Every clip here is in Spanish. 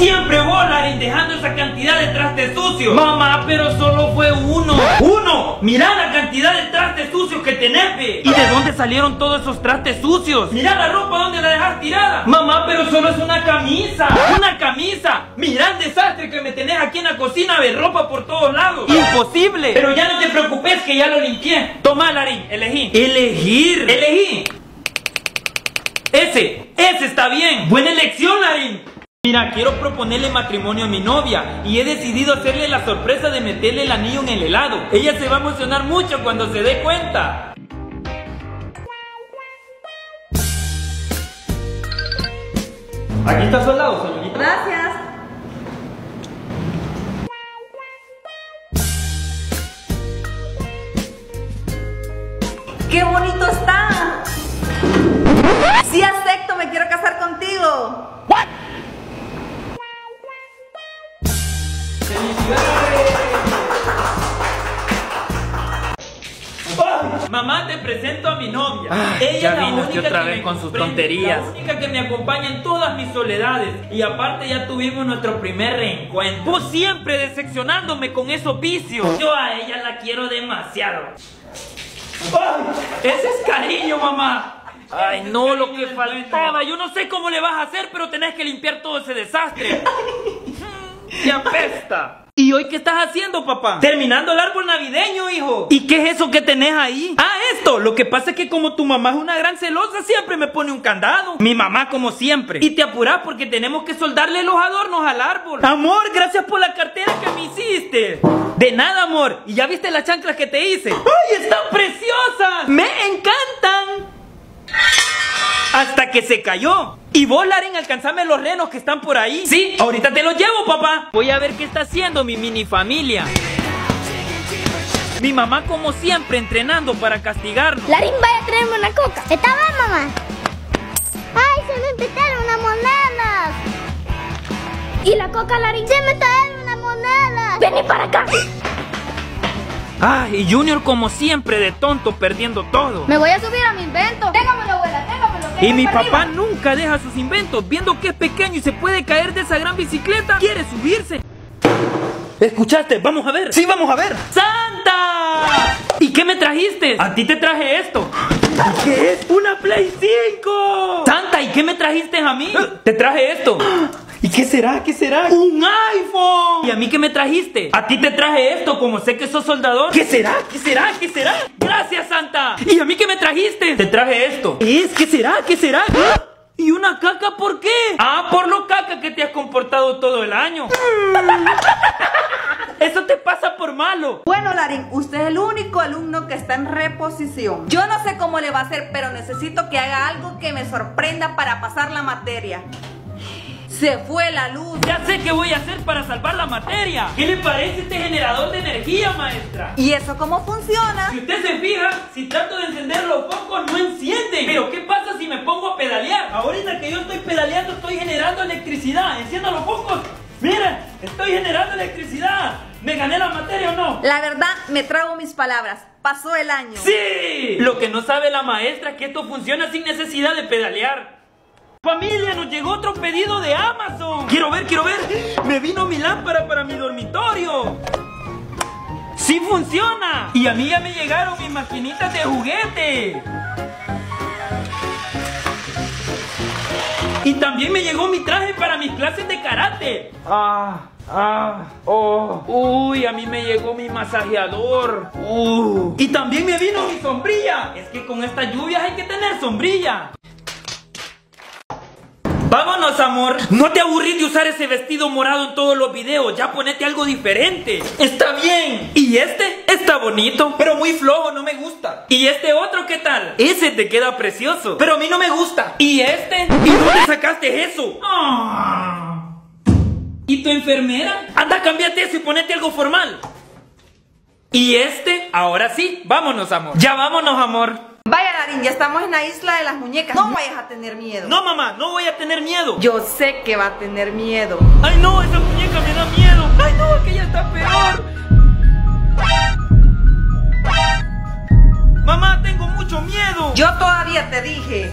siempre vos, Larín, dejando esa cantidad de trastes sucios. Mamá, pero solo fue uno. ¡Uno! Mirá la cantidad de trastes sucios que tenés, ve. ¿Y de dónde salieron todos esos trastes sucios? Mirá la ropa donde la dejas tirada. Mamá, pero solo es una camisa. ¡Una camisa! Mirá el desastre que me tenés aquí en la cocina, ve ropa por todos lados. ¡Imposible! Pero ya no te preocupes que ya lo limpié. Toma, Larín, elegí. ¿Elegir? Elegí. Ese, ese está bien. Buena elección, Larín. Mira, quiero proponerle matrimonio a mi novia y he decidido hacerle la sorpresa de meterle el anillo en el helado. Ella se va a emocionar mucho cuando se dé cuenta. Aquí está su helado, señorita. Gracias. ¡Qué bonito está! Sí acepto, me quiero casar contigo. Mamá, te presento a mi novia. Ay, Ella es la única otra que vez me con sus tonterías. La única que me acompaña en todas mis soledades. Y aparte ya tuvimos nuestro primer reencuentro. Vos siempre decepcionándome con esos vicios. Yo a ella la quiero demasiado. Ay, ese es cariño, mamá. Ay, no, lo que faltaba. Yo no sé cómo le vas a hacer, pero tenés que limpiar todo ese desastre. ¡Qué apesta! ¿Y hoy qué estás haciendo, papá? Terminando el árbol navideño, hijo. ¿Y qué es eso que tenés ahí? Ah, esto. Lo que pasa es que como tu mamá es una gran celosa, siempre me pone un candado. Mi mamá, como siempre. Y te apurás porque tenemos que soldarle los adornos al árbol. Amor, gracias por la cartera que me hiciste. De nada, amor. ¿Y ya viste las chanclas que te hice? ¡Ay, están preciosas! ¡Me encantan! Hasta que se cayó. Y vos, Laren, alcanzame los renos que están por ahí. Sí, ahorita te los llevo, papá. Voy a ver qué está haciendo mi mini familia. Mi mamá, como siempre, entrenando para castigarnos. Larín, vaya a traerme una coca. ¿Está bien, mamá? ¡Ay, se me invitaron unas monedas! ¿Y la coca, Larín? ¡Se me trajeron una moneda! ¡Vení para acá! Ah, y Junior, como siempre, de tonto, perdiendo todo. Me voy a subir a mi invento. Téngamelo. Y mi papá nunca deja sus inventos. Viendo que es pequeño y se puede caer de esa gran bicicleta, quiere subirse. ¿Escuchaste? Vamos a ver. Sí, vamos a ver. ¡Santa! ¿Y qué me trajiste? A ti te traje esto. ¿Y ¿Qué es? ¡Una Play 5! Santa, ¿y qué me trajiste a mí? Te traje esto. ¿Y qué será? ¿Qué será? ¡Un iPhone! ¿Y a mí qué me trajiste? A ti te traje esto, como sé que sos soldador. ¿Qué será? ¿Qué será? ¿Qué será? Gracias, Santa. ¿Y a mí qué me trajiste? Te traje esto. ¿Es? ¿Qué será? ¿Qué será? ¿Y una caca por qué? Ah, por lo caca que te has comportado todo el año. Eso te pasa por malo. Bueno, Larín, usted es el único alumno que está en reposición. Yo no sé cómo le va a hacer, pero necesito que haga algo que me sorprenda para pasar la materia. Se fue la luz. Ya sé qué voy a hacer para salvar la materia. ¿Qué le parece este generador de energía, maestra? ¿Y eso cómo funciona? Si usted se fija, si trato de encender los focos, no encienden. Pero ¿qué pasa si me pongo a pedalear? Ahorita que yo estoy pedaleando, estoy generando electricidad. Enciendo los focos. Miren, estoy generando electricidad. ¿Me gané la materia o no? La verdad, me trago mis palabras. Pasó el año. ¡Sí! Lo que no sabe la maestra es que esto funciona sin necesidad de pedalear. Familia, nos llegó otro pedido de Amazon. Quiero ver, quiero ver. Me vino mi lámpara para mi dormitorio. ¡Sí funciona! Y a mí ya me llegaron mis maquinitas de juguete. Y también me llegó mi traje para mis clases de karate. Ah, ah, oh. Uy, a mí me llegó mi masajeador. Uh. Y también me vino mi sombrilla. Es que con estas lluvias hay que tener sombrilla. Vámonos, amor. No te aburrís de usar ese vestido morado en todos los videos. Ya ponete algo diferente. Está bien. Y este está bonito, pero muy flojo, no me gusta. Y este otro, ¿qué tal? Ese te queda precioso, pero a mí no me gusta. ¿Y este? ¿Y dónde sacaste eso? Ah. ¿Y tu enfermera? Anda, cámbiate eso y ponete algo formal. ¿Y este? Ahora sí, vámonos, amor. Ya vámonos, amor. Vaya, Larín, ya estamos en la isla de las muñecas. No vayas a tener miedo. No, mamá, no voy a tener miedo. Yo sé que va a tener miedo. ¡Ay no! ¡Esa muñeca me da miedo! ¡Ay no! ¡Aquella está peor! ¡Mamá, tengo mucho miedo! Yo todavía te dije.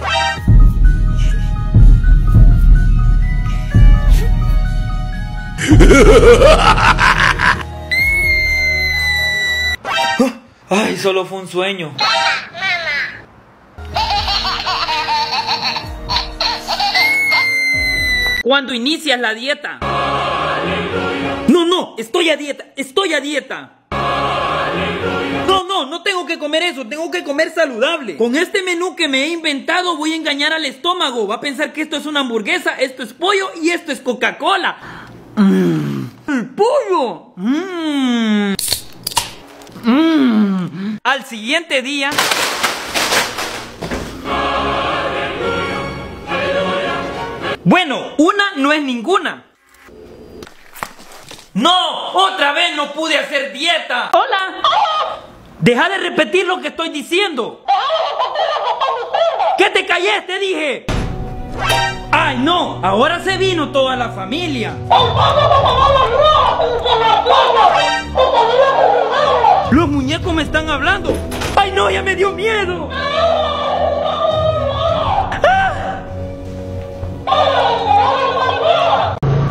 Ay, solo fue un sueño. Cuando inicias la dieta. No, no, estoy a dieta, estoy a dieta. No, no, no tengo que comer eso, tengo que comer saludable. Con este menú que me he inventado voy a engañar al estómago. Va a pensar que esto es una hamburguesa, esto es pollo y esto es Coca-Cola. Mm. ¡El pollo! Mm. Mm. Al siguiente día... una no es ninguna. ¡No! ¡Otra vez no pude hacer dieta! ¡Hola! Deja de repetir lo que estoy diciendo. ¿Qué te callé? Te dije. ¡Ay, no! Ahora se vino toda la familia. Los muñecos me están hablando. ¡Ay, no! Ya me dio miedo.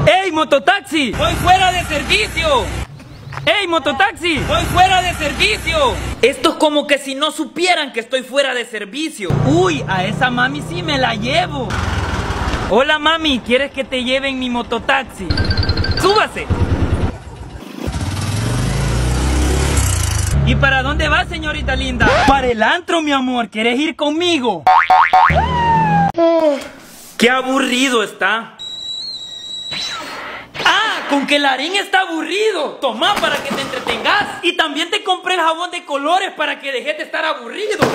¡Ey, mototaxi! ¡Voy fuera de servicio! ¡Ey, mototaxi! ¡Voy fuera de servicio! Esto es como que si no supieran que estoy fuera de servicio. Uy, a esa mami sí me la llevo. Hola mami, ¿quieres que te lleve en mi mototaxi? ¡Súbase! ¿Y para dónde vas, señorita linda? Para el antro, mi amor. ¿Quieres ir conmigo? ¡Qué aburrido está! ¡Ah! Con que Larín está aburrido. Toma para que te entretengas. Y también te compré el jabón de colores para que dejes de estar aburrido.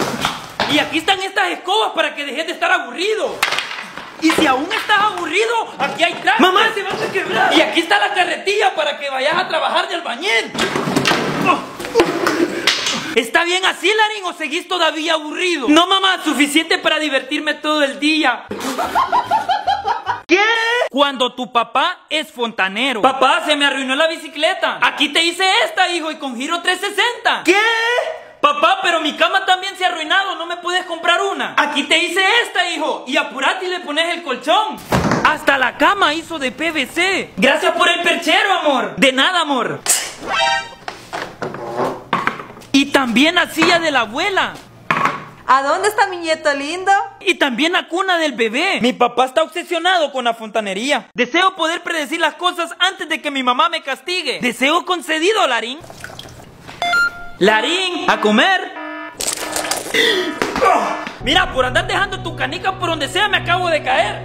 Y aquí están estas escobas para que dejes de estar aburrido. Y si aún estás aburrido, aquí hay trajes. Mamá, se van a quebrar. Y aquí está la carretilla para que vayas a trabajar de albañil. ¿Está bien así, Larín, o seguís todavía aburrido? No, mamá, suficiente para divertirme todo el día. ¿Qué? Cuando tu papá es fontanero. Papá, se me arruinó la bicicleta. Aquí te hice esta, hijo, y con giro 360. ¿Qué? Papá, pero mi cama también se ha arruinado, ¿no me puedes comprar una? Aquí te hice esta, hijo, y apurate y le pones el colchón. Hasta la cama hizo de PVC. Gracias por el perchero, amor. De nada, amor. Y también la silla de la abuela. ¿A dónde está mi nieto lindo? Y también la cuna del bebé. Mi papá está obsesionado con la fontanería. Deseo poder predecir las cosas antes de que mi mamá me castigue. Deseo concedido, Larín. Larín, a comer. Oh, mira, por andar dejando tu canica por donde sea me acabo de caer.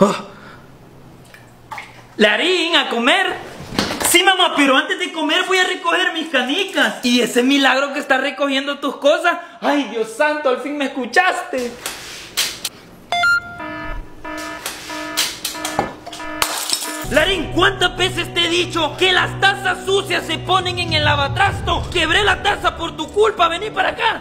Oh. Larín, a comer. Sí, mamá, pero antes de comer voy a recoger mis canicas. Y ese milagro que estás recogiendo tus cosas. Ay, Dios santo, al fin me escuchaste. Larín, ¿cuántas veces te he dicho que las tazas sucias se ponen en el lavatrasto? Quebré la taza por tu culpa, vení para acá.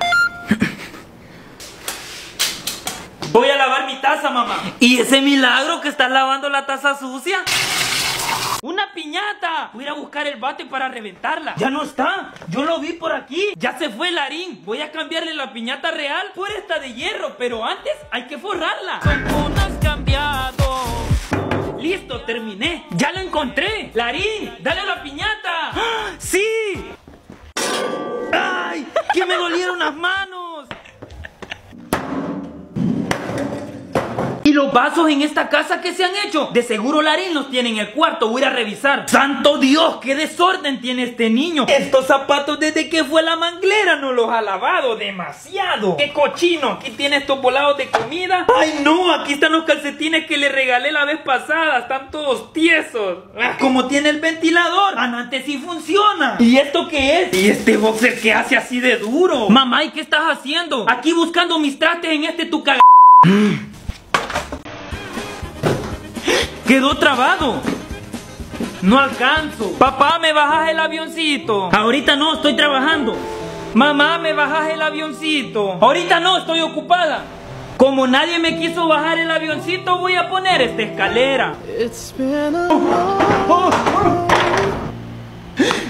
Voy a lavar mi taza, mamá. ¿Y ese milagro que estás lavando la taza sucia? ¡Una piñata! Voy a ir a buscar el bate para reventarla. Ya no está. Yo lo vi por aquí. Ya se fue Larín. Voy a cambiarle la piñata real por esta de hierro. Pero antes hay que forrarla. ¿Cómo has cambiado? Listo, terminé. Ya lo encontré. Larín, dale la piñata. ¡Ah! ¡Sí! ¡Ay! ¡Que me dolieron las manos! Los vasos en esta casa qué se han hecho? De seguro Larín los tiene en el cuarto, voy a ir a revisar. ¡Santo Dios! ¡Qué desorden tiene este niño! Estos zapatos desde que fue la manglera no los ha lavado demasiado. ¡Qué cochino! Aquí tiene estos volados de comida. ¡Ay no! Aquí están los calcetines que le regalé la vez pasada. Están todos tiesos. Ah, como tiene el ventilador. Antes sí funciona. ¿Y esto qué es? ¿Y este boxer que hace así de duro? Mamá, ¿y qué estás haciendo? Aquí buscando mis trastes en este tu caga... Quedó trabado. No alcanzo. Papá, ¿me bajas el avioncito? Ahorita no, estoy trabajando. Mamá, ¿me bajas el avioncito? Ahorita no, estoy ocupada. Como nadie me quiso bajar el avioncito, voy a poner esta escalera.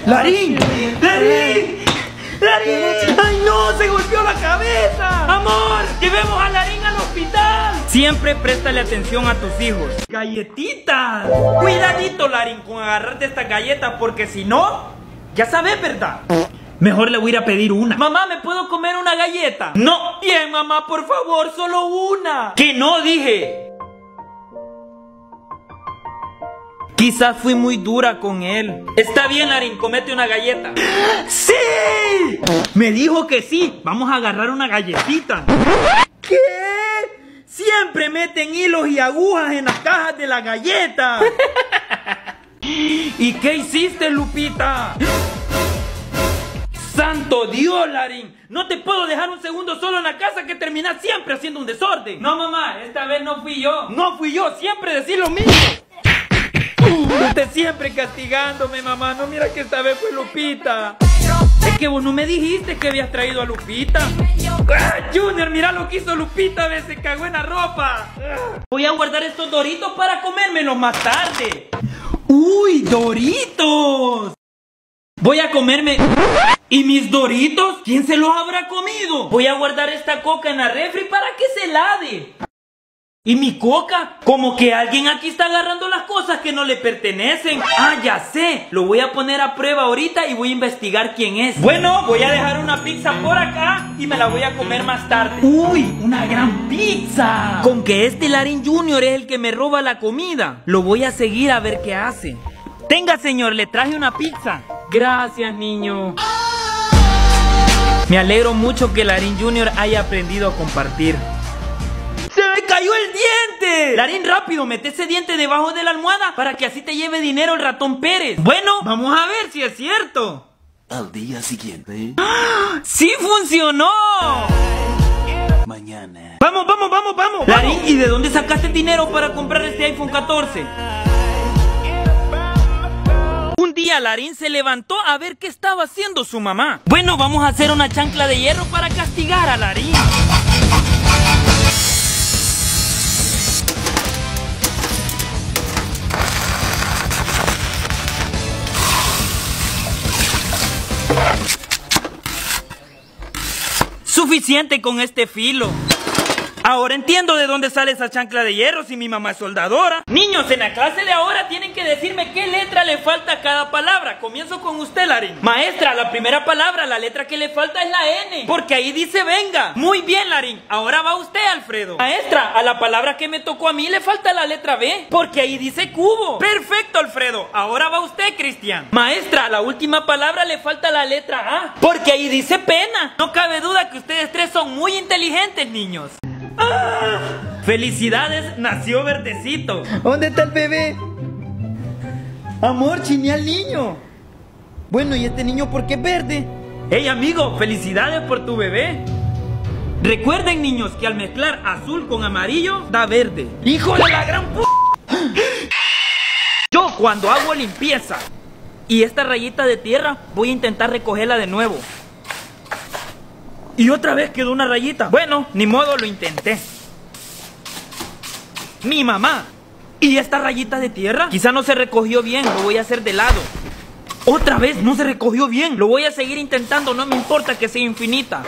¡Larín! ¡Larín! ¡Larín! ¡Ay no! ¡Se golpeó la cabeza! ¡Amor! ¡Llevemos a Larín al hospital! Siempre préstale atención a tus hijos. ¡Galletitas! Cuidadito, Larín, con agarrarte esta galleta, porque si no, ya sabes, ¿verdad? Mejor le voy a ir a pedir una. Mamá, ¿me puedo comer una galleta? No. Bien, mamá, por favor, solo una. Que no, dije. Quizás fui muy dura con él. Está bien, Larín, comete una galleta. ¡Sí! Me dijo que sí. Vamos a agarrar una galletita. ¿Qué? Siempre meten hilos y agujas en las cajas de la galleta. ¿Y qué hiciste, Lupita? ¡Santo Dios, Larín! No te puedo dejar un segundo solo en la casa que terminas siempre haciendo un desorden. No, mamá, esta vez no fui yo. No fui yo, siempre decís lo mismo. Usted siempre castigándome, mamá. No mira que esta vez fue Lupita. Es que vos no me dijiste que habías traído a Lupita. Ah, Junior, mira lo que hizo Lupita, a veces cagó en la ropa. Voy a guardar estos doritos para comérmelos más tarde. ¡Uy, doritos! Voy a comerme... ¿Y mis doritos? ¿Quién se los habrá comido? Voy a guardar esta coca en la refri para que se lade. ¿Y mi coca? Como que alguien aquí está agarrando las cosas que no le pertenecen. Ah, ya sé. Lo voy a poner a prueba ahorita y voy a investigar quién es. Bueno, voy a dejar una pizza por acá y me la voy a comer más tarde. ¡Uy! ¡Una gran pizza! Con que este Larín Junior es el que me roba la comida. Lo voy a seguir a ver qué hace. Tenga, señor, le traje una pizza. Gracias, niño. Me alegro mucho que Larín Junior haya aprendido a compartir. ¡Se me cayó el diente! Larín, rápido, mete ese diente debajo de la almohada para que así te lleve dinero el ratón Pérez. Bueno, vamos a ver si es cierto. Al día siguiente, ¡Sí funcionó! mañana. Vamos, vamos, vamos, vamos. Larín, ¿y de dónde sacaste el dinero para comprar este iPhone 14? Un día Larín se levantó a ver qué estaba haciendo su mamá. Bueno, vamos a hacer una chancla de hierro para castigar a Larín. Suficiente con este filo. Ahora entiendo de dónde sale esa chancla de hierro si mi mamá es soldadora. Niños, en la clase de ahora tienen que decirme qué letra le falta a cada palabra. Comienzo con usted, Larín. Maestra, la primera palabra, la letra que le falta es la N. Porque ahí dice venga. Muy bien, Larín. Ahora va usted, Alfredo. Maestra, a la palabra que me tocó a mí le falta la letra B. Porque ahí dice cubo. Perfecto, Alfredo. Ahora va usted, Cristian. Maestra, a la última palabra le falta la letra A. Porque ahí dice pena. No cabe duda que ustedes tres son muy inteligentes, niños. ¡Ah! ¡Felicidades! Nació verdecito. ¿Dónde está el bebé? Amor, chiné al niño. Bueno, ¿y este niño por qué es verde? Hey, amigo, felicidades por tu bebé. Recuerden, niños, que al mezclar azul con amarillo da verde. ¡Hijo de la gran pu... Yo, cuando hago limpieza y esta rayita de tierra, voy a intentar recogerla de nuevo. Y otra vez quedó una rayita. Bueno, ni modo, lo intenté. Mi mamá. ¿Y esta rayita de tierra? Quizá no se recogió bien, lo voy a hacer de lado. Otra vez, no se recogió bien. Lo voy a seguir intentando, no me importa que sea infinita.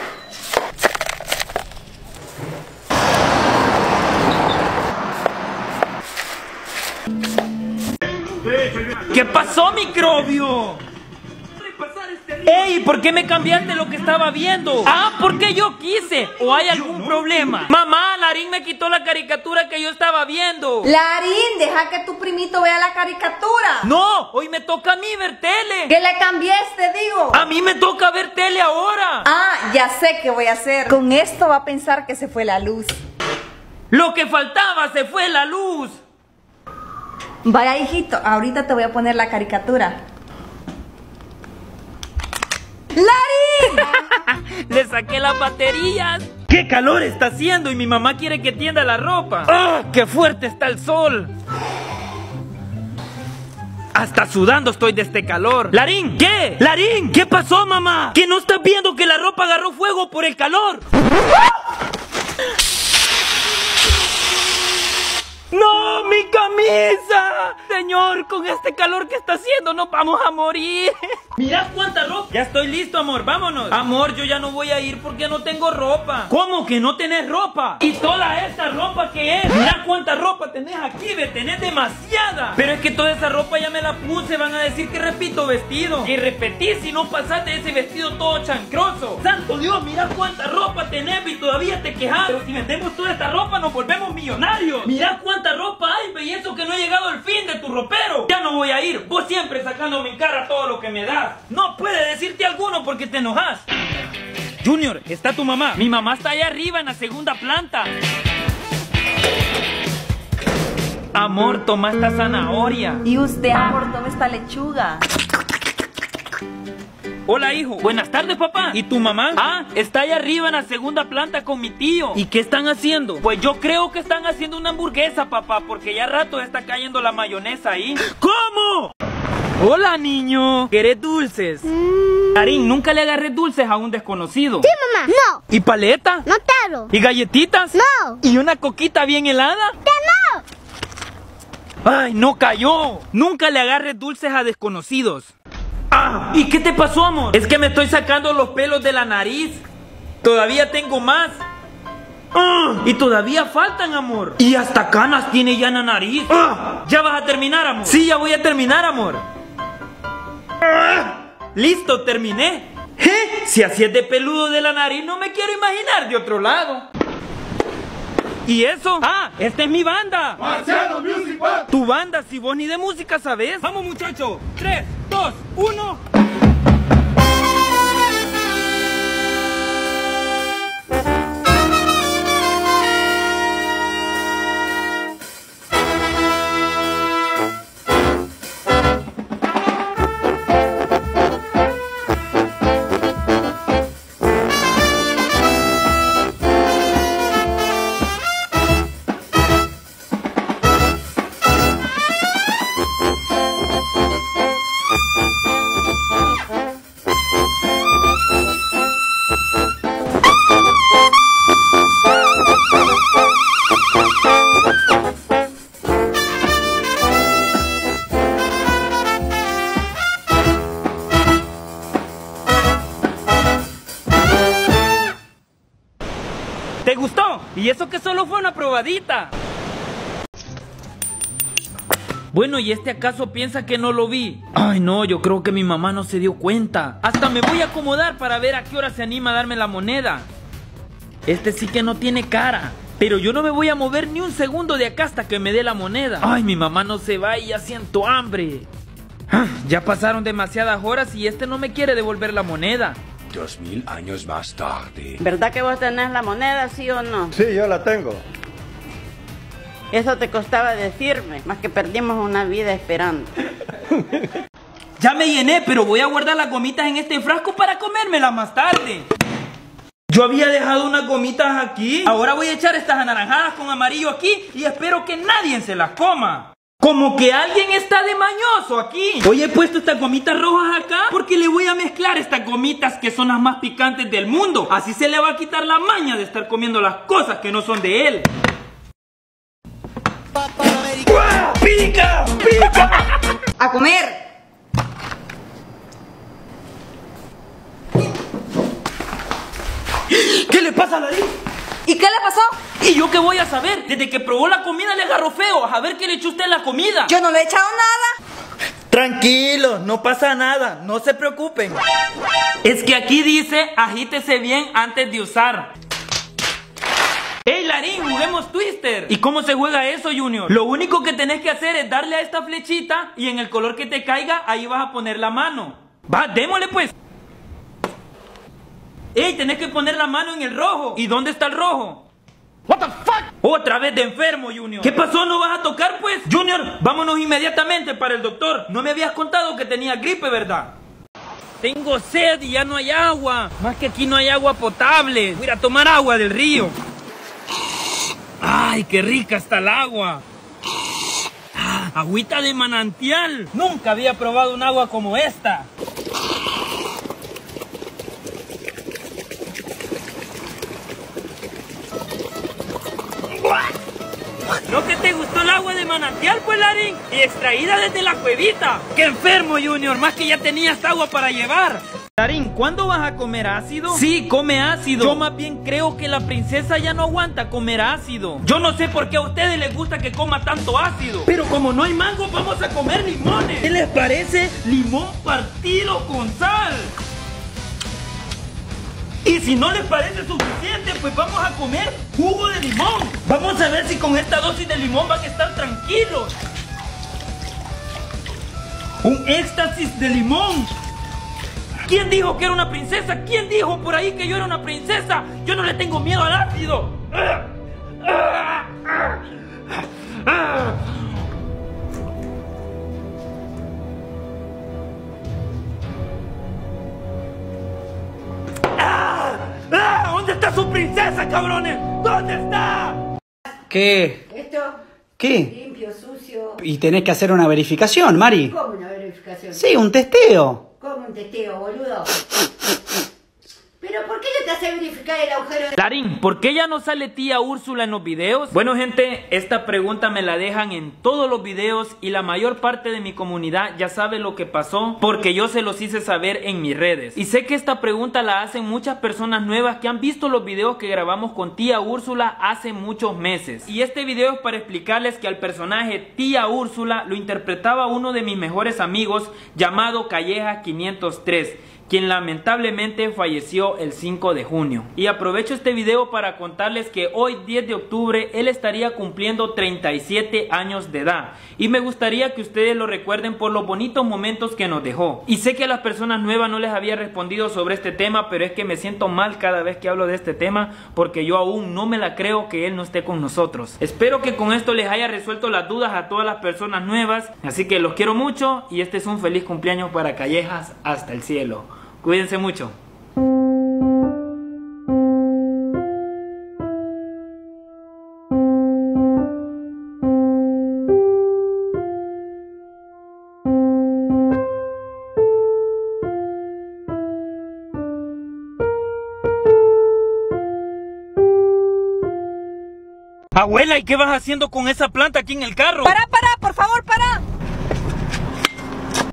¿Qué pasó, microbio? ¡Ey! ¿Por qué me cambiaste lo que estaba viendo? Ah, porque yo quise. ¿O hay algún problema? Mamá, Larín me quitó la caricatura que yo estaba viendo. Larín, deja que tu primito vea la caricatura. No, hoy me toca a mí ver tele. Que le cambiaste, digo. A mí me toca ver tele ahora. Ah, ya sé qué voy a hacer. Con esto va a pensar que se fue la luz. Lo que faltaba se fue la luz. Vaya, hijito, ahorita te voy a poner la caricatura. ¡Larín! Le saqué las baterías. ¡Qué calor está haciendo! Y mi mamá quiere que tienda la ropa. ¡Ah! ¡Qué fuerte está el sol! Hasta sudando estoy de este calor. ¡Larín! ¿Qué? ¡Larín! ¿Qué pasó, mamá? ¿Que no estás viendo que la ropa agarró fuego por el calor? ¡No! ¡Mi camisa! Señor, con este calor que está haciendo nos vamos a morir. Mira cuánta ropa. Ya estoy listo, amor. Vámonos. Amor, yo ya no voy a ir porque no tengo ropa. ¿Cómo que no tenés ropa? ¿Y toda esta ropa que es? Mira cuánta ropa tenés aquí, ve. Tenés demasiada. Pero es que toda esa ropa ya me la puse. Van a decir que repito vestido. Y repetí si no pasaste ese vestido todo chancroso. Santo Dios, mira cuánta ropa tenés y todavía te quejas. Pero si vendemos toda esta ropa nos volvemos millonarios. Mira cuánta ropa hay. Y eso que no he llegado al fin de tu ropero. Ya no voy a ir. Vos siempre sacándome en cara todo lo que me das. No puede decirte alguno porque te enojas. Junior, está tu mamá. Mi mamá está allá arriba en la segunda planta. Amor, toma esta zanahoria. Y usted, amor, tome esta lechuga. Hola, hijo. Buenas tardes, papá. ¿Y tu mamá? Ah, está allá arriba en la segunda planta con mi tío. ¿Y qué están haciendo? Pues yo creo que están haciendo una hamburguesa, papá, porque ya rato está cayendo la mayonesa ahí. ¿Cómo? Hola, niño. ¿Querés dulces? Karin, nunca le agarré dulces a un desconocido. Sí, mamá. No. ¿Y paleta? No quiero. ¿Y galletitas? No. ¿Y una coquita bien helada? Que no. ¡Ay, no cayó! Nunca le agarres dulces a desconocidos. ¡Ah! ¿Y qué te pasó, amor? Es que me estoy sacando los pelos de la nariz. Todavía tengo más. ¡Ah! Y todavía faltan, amor. Y hasta canas tiene ya en la nariz. ¡Ah! ¿Ya vas a terminar, amor? Sí, ya voy a terminar, amor. Listo, terminé. ¿Eh? Si así es de peludo de la nariz, no me quiero imaginar de otro lado. ¿Y eso? ¡Ah! ¡Esta es mi banda! Marciano Music Band. Tu banda, si vos ni de música sabes. Vamos, muchacho. 3, 2, 1. Bueno, ¿y este acaso piensa que no lo vi? Ay, no, yo creo que mi mamá no se dio cuenta. Hasta me voy a acomodar para ver a qué hora se anima a darme la moneda. Este sí que no tiene cara. Pero yo no me voy a mover ni un segundo de acá hasta que me dé la moneda. Ay, mi mamá no se va y ya siento hambre. Ah, Ya pasaron demasiadas horas y este no me quiere devolver la moneda. Dos mil años más tarde. ¿Verdad que vos tenés la moneda, sí o no? Sí, yo la tengo. Eso te costaba decirme, más que perdimos una vida esperando. Ya me llené, pero voy a guardar las gomitas en este frasco para comérmelas más tarde. Yo había dejado unas gomitas aquí. Ahora voy a echar estas anaranjadas con amarillo aquí y espero que nadie se las coma. Como que alguien está de mañoso aquí. Hoy he puesto estas gomitas rojas acá porque le voy a mezclar estas gomitas que son las más picantes del mundo. Así se le va a quitar la maña de estar comiendo las cosas que no son de él. ¡Pica! ¡Pica! ¡A comer! ¿Qué le pasa a Darín? ¿Y qué le pasó? ¿Y yo qué voy a saber? Desde que probó la comida le agarró feo. A ver qué le echó usted la comida. Yo no le he echado nada. Tranquilos, no pasa nada, no se preocupen. Es que aquí dice, agítese bien antes de usar. ¡Ey, Larín, juguemos Twister! ¿Y cómo se juega eso, Junior? Lo único que tenés que hacer es darle a esta flechita y en el color que te caiga, ahí vas a poner la mano. Va, démosle pues. ¡Ey, tenés que poner la mano en el rojo! ¿Y dónde está el rojo? What the fuck? Otra vez de enfermo, Junior. ¿Qué pasó? ¿No vas a tocar, pues? Junior, vámonos inmediatamente para el doctor. No me habías contado que tenía gripe, ¿verdad? Tengo sed y ya no hay agua. Más que aquí no hay agua potable. Voy a tomar agua del río. ¡Ay, qué rica está el agua! Ah, agüita de manantial. Nunca había probado un agua como esta. ¿No que te gustó el agua de manantial? pues, Larín, y extraída desde la cuevita. ¡Qué enfermo, Junior! Más que ya tenías agua para llevar. Larín, ¿cuándo vas a comer ácido? Sí, come ácido. Yo más bien creo que la princesa ya no aguanta comer ácido. Yo no sé por qué a ustedes les gusta que coma tanto ácido. Pero como no hay mango, vamos a comer limones. ¿Qué les parece? Limón partido con sal. Y si no les parece suficiente, pues vamos a comer jugo de limón. Vamos a ver si con esta dosis de limón van a estar tranquilos. Un éxtasis de limón. ¿Quién dijo que era una princesa? ¿Quién dijo por ahí que yo era una princesa? Yo no le tengo miedo al ácido. ¿Dónde está su princesa, cabrones? ¿Dónde está? ¿Qué? Esto ¿Qué? limpio, sucio. Y tenés que hacer una verificación, Mari. ¿Cómo una verificación? Sí, un testeo. ¿Cómo un testeo, boludo? Pero ¿por qué no te hace verificar el agujero de Larín, ¿por qué ya no sale tía Úrsula en los videos? Bueno gente, esta pregunta me la dejan en todos los videos y la mayor parte de mi comunidad ya sabe lo que pasó porque yo se los hice saber en mis redes. Y sé que esta pregunta la hacen muchas personas nuevas que han visto los videos que grabamos con tía Úrsula hace muchos meses. Y este video es para explicarles que al personaje tía Úrsula lo interpretaba uno de mis mejores amigos llamado Calleja 503 quien lamentablemente falleció el 5 de junio. Y aprovecho este video para contarles que hoy 10 de octubre él estaría cumpliendo 37 años de edad. Y me gustaría que ustedes lo recuerden por los bonitos momentos que nos dejó. Y sé que a las personas nuevas no les había respondido sobre este tema, pero es que me siento mal cada vez que hablo de este tema porque yo aún no me la creo que él no esté con nosotros. Espero que con esto les haya resuelto las dudas a todas las personas nuevas. Así que los quiero mucho y este es un feliz cumpleaños para Callejas hasta el cielo. Cuídense mucho. Abuela, ¿y qué vas haciendo con esa planta aquí en el carro? Para, para, por favor, para.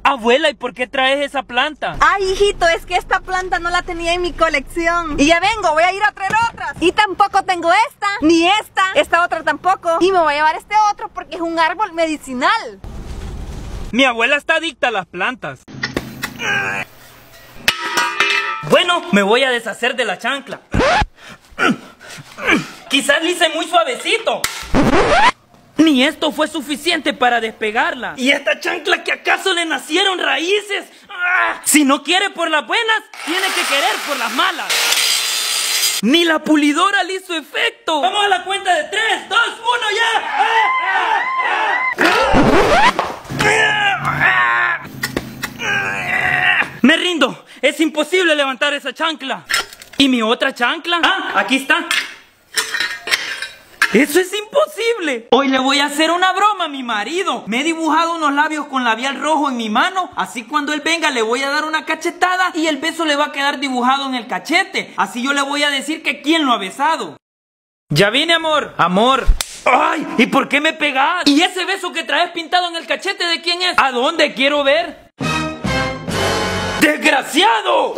Abuela, ¿y por qué traes esa planta? Ay, hijito, es que esta planta no la tenía en mi colección. Y ya vengo, voy a ir a traer otras. Y tampoco tengo esta, ni esta, esta otra tampoco. Y me voy a llevar este otro porque es un árbol medicinal. Mi abuela está adicta a las plantas. Bueno, me voy a deshacer de la chancla. Quizás le hice muy suavecito. Ni esto fue suficiente para despegarla. ¿Y esta chancla que acaso le nacieron raíces? ¡Ah! Si no quiere por las buenas, tiene que querer por las malas. Ni la pulidora le hizo efecto. Vamos a la cuenta de 3, 2, 1 ya. Me rindo. Es imposible levantar esa chancla. ¿Y mi otra chancla? Ah, aquí está. ¡Eso es imposible! Hoy le voy a hacer una broma a mi marido. Me he dibujado unos labios con labial rojo en mi mano. Así cuando él venga le voy a dar una cachetada y el beso le va a quedar dibujado en el cachete. Así yo le voy a decir que quién lo ha besado. Ya vine, amor. Amor. ¡Ay! ¿Y por qué me pegas? ¿Y ese beso que traes pintado en el cachete de quién es? ¿A dónde quiero ver? ¡Desgraciado!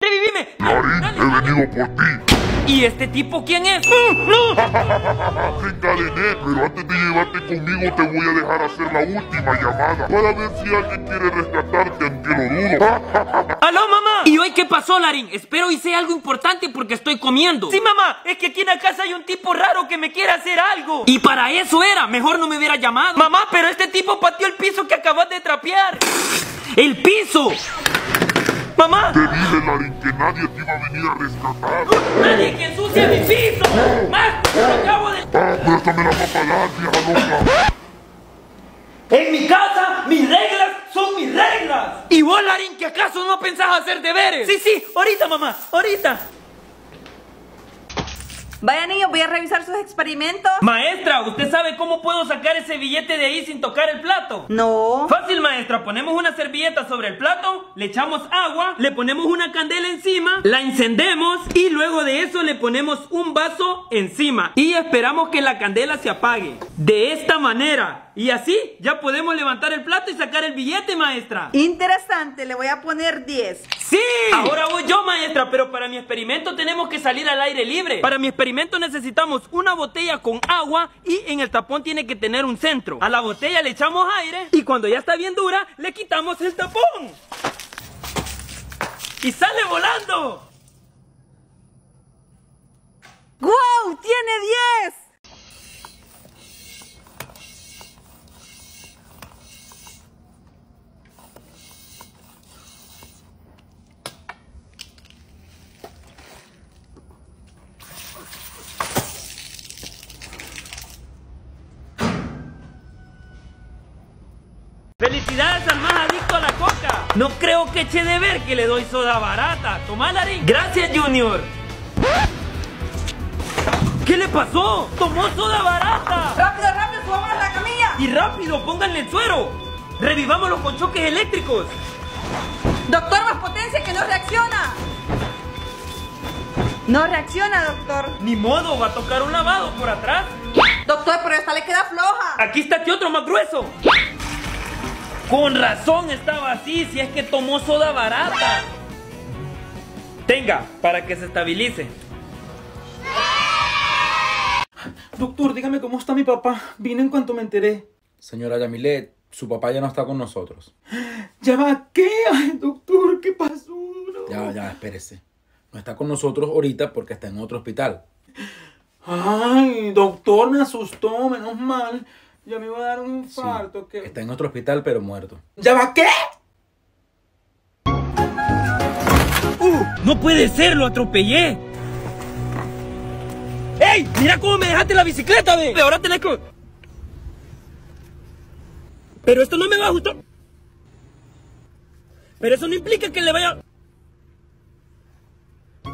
¡Revivime! Larín, he venido por ti. ¿Y este tipo quién es? ¡No! Te encadené, pero antes de llevarte conmigo te voy a dejar hacer la última llamada para ver si alguien quiere rescatarte, aunque lo dudo. ¡Aló, mamá! ¿Y hoy qué pasó, Larín? Espero hice algo importante porque estoy comiendo. Sí, mamá, es que aquí en la casa hay un tipo raro que me quiere hacer algo. Y para eso era, mejor no me hubiera llamado. Mamá, pero este tipo pateó el piso que acabas de trapear. ¡El piso! ¡Mamá! Te dije, Larín, que nadie te iba a venir a rescatar. ¡Nadie que ensucie mi piso! ¡Más! ¡Lo acabo de... Ah, préstamela para pagar, vieja loca. En mi casa, mis reglas son mis reglas. ¿Y vos, Larín, que acaso no pensás hacer deberes? Sí, sí, ahorita, mamá, ahorita. Vaya niños, voy a revisar sus experimentos. Maestra, ¿usted sabe cómo puedo sacar ese billete de ahí sin tocar el plato? No. Fácil, maestra. Ponemos una servilleta sobre el plato, le echamos agua, le ponemos una candela encima, la encendemos y luego de eso le ponemos un vaso encima y esperamos que la candela se apague. De esta manera, Y así ya podemos levantar el plato y sacar el billete, maestra. Interesante, le voy a poner 10. ¡Sí! Ahora voy yo, maestra, pero para mi experimento tenemos que salir al aire libre. Para mi experimento necesitamos una botella con agua y en el tapón tiene que tener un centro. A la botella le echamos aire y cuando ya está bien dura, le quitamos el tapón. ¡Y sale volando! ¡Wow! ¡Tiene 10! ¡Felicidades al más adicto a la coca! No creo que eche de ver que le doy soda barata. Toma, Larín. Gracias, Junior. ¿Qué le pasó? ¡Tomó soda barata! ¡Rápido, rápido! ¡Subamos a la camilla! Y rápido, pónganle el suero. Revivámoslo con choques eléctricos. Doctor, más potencia que no reacciona. No reacciona, doctor. Ni modo, va a tocar un lavado por atrás. Doctor, pero esta le queda floja. Aquí está este otro más grueso. Con razón estaba así, si es que tomó soda barata. Tenga, para que se estabilice. Doctor, dígame cómo está mi papá. Vine en cuanto me enteré. Señora Yamilet, su papá ya no está con nosotros. ¿Ya va qué? Ay, doctor, ¿qué pasó? No. Ya, ya, espérese. No está con nosotros ahorita porque está en otro hospital. Ay, doctor, me asustó, menos mal. Ya me iba a dar un infarto. que... Está en otro hospital, pero muerto. ¿Ya va qué? ¡Uh! ¡No puede ser! ¡Lo atropellé! ¡Ey! ¡Mira cómo me dejaste la bicicleta, ve! Ahora tenés que... Pero esto no me va a gustar. Pero eso no implica que le vaya...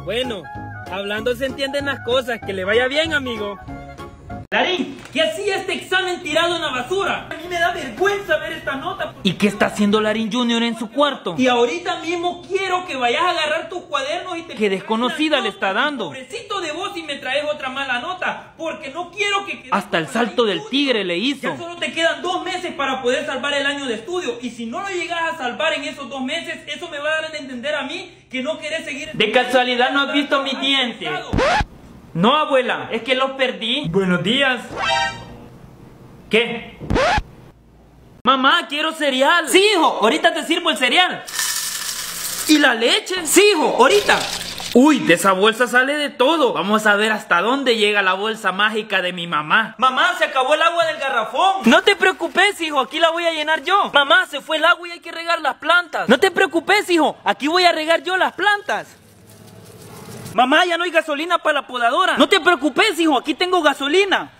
Bueno, hablando se entienden las cosas. Que le vaya bien, amigo. Larín, ¿qué hacía este examen tirado en la basura? A mí me da vergüenza ver esta nota. ¿Y qué está haciendo Larín Junior en su cuarto? Y ahorita mismo quiero que vayas a agarrar tus cuadernos y te... ¡Qué desconocida le está dando! Pobrecito de vos y me traes otra mala nota, porque no quiero que... Hasta el salto del tigre le hizo. Ya solo te quedan dos meses para poder salvar el año de estudio. Y si no lo llegas a salvar en esos dos meses, eso me va a dar a entender a mí que no querés seguir... De casualidad no has visto mi diente. No, abuela, es que los perdí. Buenos días. ¿Qué? Mamá, quiero cereal. Sí, hijo, ahorita te sirvo el cereal. ¿Y la leche? Sí, hijo, ahorita. Uy, de esa bolsa sale de todo. Vamos a ver hasta dónde llega la bolsa mágica de mi mamá. Mamá, se acabó el agua del garrafón. No te preocupes, hijo, aquí la voy a llenar yo. Mamá, se fue el agua y hay que regar las plantas. No te preocupes, hijo, aquí voy a regar yo las plantas. Mamá, ya no hay gasolina para la podadora. No te preocupes, hijo, aquí tengo gasolina.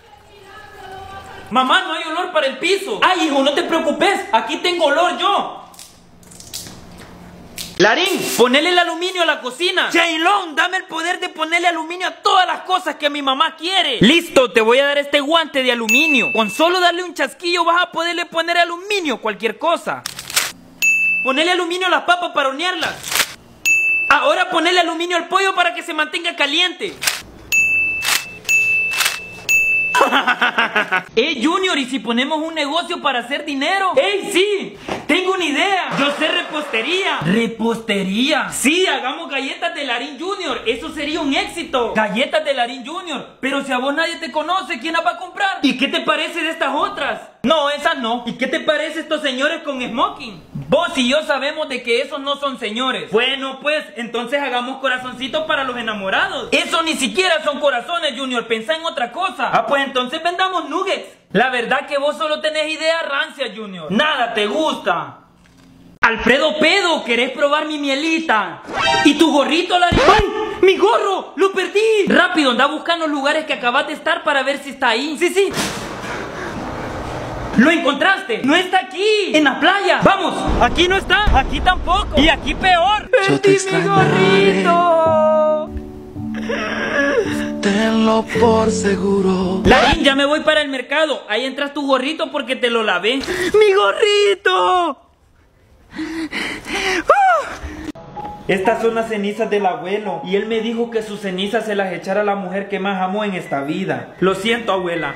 Mamá, no hay olor para el piso. Ay, hijo, no te preocupes, aquí tengo olor yo. Larín, ponele el aluminio a la cocina. Jaylon, dame el poder de ponerle aluminio a todas las cosas que mi mamá quiere. Listo, te voy a dar este guante de aluminio. Con solo darle un chasquillo vas a poderle poner aluminio a cualquier cosa. Ponele aluminio a las papas para hornearlas. Ahora ponele aluminio al pollo para que se mantenga caliente. ¡Eh, Junior! ¿Y si ponemos un negocio para hacer dinero? ¡Ey, sí! ¡Tengo una idea! ¡Yo sé repostería! ¿Repostería? Sí, hagamos galletas de Larín Junior. Eso sería un éxito. Galletas de Larín Junior. Pero si a vos nadie te conoce, ¿quién las va a comprar? ¿Y qué te parece de estas otras? No, esas no. ¿Y qué te parece estos señores con smoking? Vos y yo sabemos de que esos no son señores. Bueno, pues, entonces hagamos corazoncitos para los enamorados. Eso ni siquiera son corazones, Junior. Pensá en otra cosa. Ah, pues entonces vendamos nuggets. La verdad que vos solo tenés idea rancia, Junior. Nada te gusta. Alfredo Pedo, ¿querés probar mi mielita? ¿Y tu gorrito, la ¡Ay! ¡Mi gorro! ¡Lo perdí! Rápido, anda buscando los lugares que acabas de estar para ver si está ahí. Sí, sí. ¿Lo encontraste? No está aquí, en la playa. Vamos, aquí no está, aquí tampoco. Y aquí peor. Yo ¡Perdí mi gorrito! Tenlo por seguro. Larín, ya me voy para el mercado. Ahí entras tu gorrito porque te lo lavé. ¡Mi gorrito! Estas son las cenizas del abuelo. Y él me dijo que sus cenizas se las echara a la mujer que más amó en esta vida. Lo siento, abuela.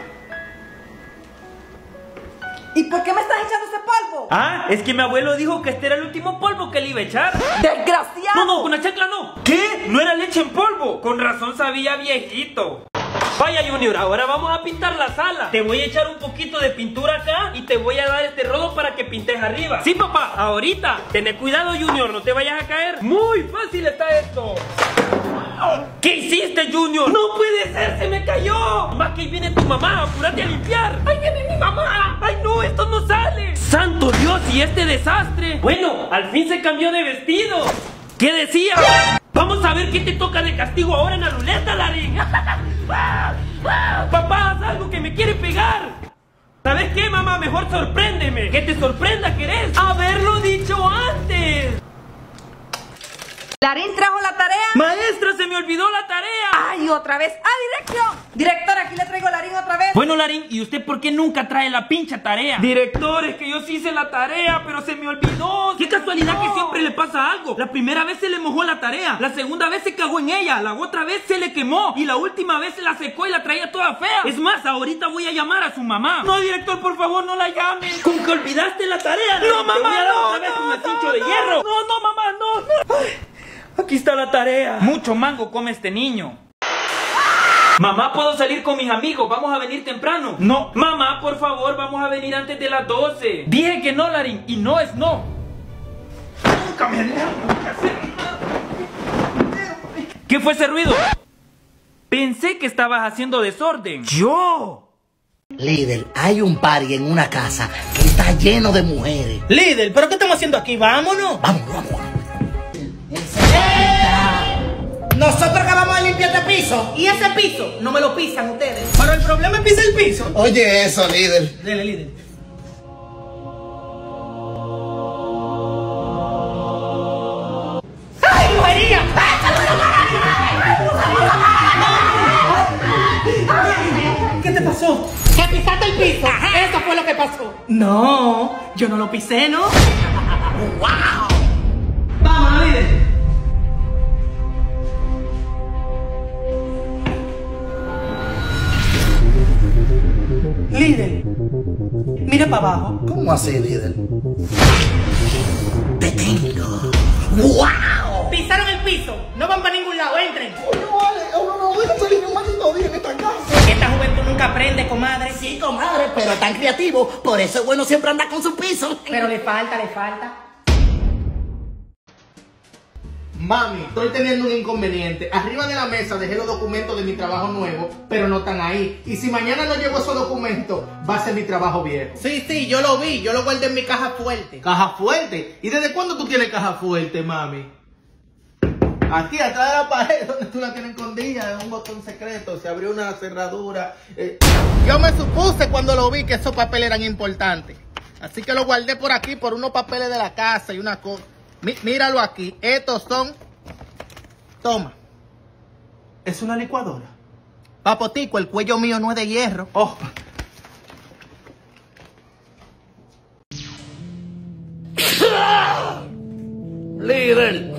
¿Y por qué me estás echando ese polvo? Ah, es que mi abuelo dijo que este era el último polvo que le iba a echar. ¡Desgraciado! No, no, con la chancla no. ¿Qué? No era leche en polvo. Con razón sabía viejito. Vaya Junior, ahora vamos a pintar la sala. Te voy a echar un poquito de pintura acá y te voy a dar este rodo para que pintes arriba. Sí, papá, ahorita. Tené cuidado Junior, no te vayas a caer. Muy fácil está esto. ¿Qué hiciste, Junior? No puede ser, se me cayó. Más que ahí viene tu mamá, apúrate a limpiar. Ahí viene mi mamá. Ay, no, esto no sale. Santo Dios, y este desastre. Bueno, al fin se cambió de vestido. ¿Qué decía? Vamos a ver qué te toca de castigo ahora en la ruleta, Larín. Papá, haz algo que me quiere pegar. ¿Sabes qué, mamá? Mejor sorpréndeme. Que te sorprenda, ¿querés? Haberlo dicho antes. ¿Larín trajo la tarea? Maestra, se me olvidó la tarea. ¡Ay, otra vez! ¡Ah, dirección! Director, aquí le traigo Larín otra vez. Bueno, Larín, ¿y usted por qué nunca trae la pincha tarea? Director, es que yo sí hice la tarea, pero se me olvidó. Qué casualidad que siempre le pasa algo. La primera vez se le mojó la tarea, la segunda vez se cagó en ella, la otra vez se le quemó y la última vez se la secó y la traía toda fea. Es más, ahorita voy a llamar a su mamá. No, director, por favor, no la llames. Con que olvidaste la tarea. No, mamá, no, vez no, con el no, de no, hierro. No, no, mamá, no, no. Ay, aquí está la tarea. Mucho mango come este niño. Mamá, ¿puedo salir con mis amigos? Vamos a venir temprano. No. Mamá, por favor, vamos a venir antes de las 12. Dije que no, Larín, y no es no. Nunca me dejan ¿Qué fue ese ruido? Pensé que estabas haciendo desorden. ¡Yo! Líder, hay un party en una casa que está lleno de mujeres. Líder, ¿pero qué estamos haciendo aquí? Vámonos. Vámonos, vámonos. Nosotros acabamos de limpiar este piso. Y ese piso no me lo pisan ustedes. Pero el problema es pisar el piso. Oye, eso, líder. Dele, líder. ¡Ay, mujería! ¿Qué te pasó? Que pisaste el piso. Eso fue lo que pasó. No, yo no lo pisé, ¿no? ¡Wow! Líder, mira para abajo. ¿Cómo así, líder? ¡Wow! Pisaron el piso. No van para ningún lado, entren. Uno no deja salir un maldito día en esta casa. Esta juventud nunca aprende, comadre. Sí, comadre, pero tan creativo. Por eso es bueno siempre andar con su piso. Pero le falta, le falta. Mami, estoy teniendo un inconveniente. Arriba de la mesa dejé los documentos de mi trabajo nuevo, pero no están ahí. Y si mañana no llevo esos documentos, va a ser mi trabajo viejo. Sí, sí, yo lo vi. Yo lo guardé en mi caja fuerte. ¿Caja fuerte? ¿Y desde cuándo tú tienes caja fuerte, mami? Aquí, atrás de la pared, donde tú la tienes escondida, en un botón secreto, se abrió una cerradura. eh. Yo me supuse cuando lo vi que esos papeles eran importantes. Así que lo guardé por aquí, por unos papeles de la casa y una cosa. Mí- míralo aquí, estos son... Toma. ¿Es una licuadora? Papotico, el cuello mío no es de hierro. Oh. Líder,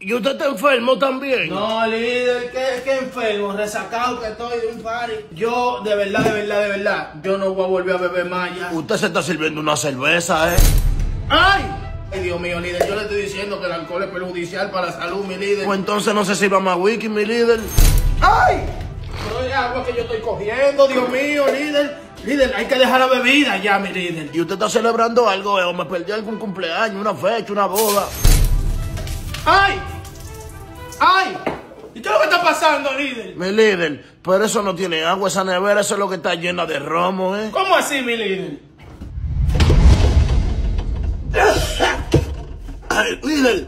¿y usted está enfermo también? No, líder, ¿qué, qué enfermo? Resacado que estoy de un party. Yo, de verdad, de verdad, de verdad, yo no voy a volver a beber más ya. Usted se está sirviendo una cerveza, ¿eh? ¡Ay! Ay, Dios mío, líder, yo le estoy diciendo que el alcohol es perjudicial para la salud, mi líder. Pues entonces no se sirva más wiki, mi líder. ¡Ay! Pero es agua que yo estoy cogiendo, Dios mío, líder. Líder, hay que dejar la bebida ya, mi líder. ¿Y usted está celebrando algo, eh? ¿O me perdió algún cumpleaños, una fecha, una boda? ¡Ay! ¡Ay! ¿Y qué es lo que está pasando, líder? Mi líder, pero eso no tiene agua, esa nevera, eso es lo que está llena de romo, ¿eh? ¿Cómo así, mi líder? Ay, líder,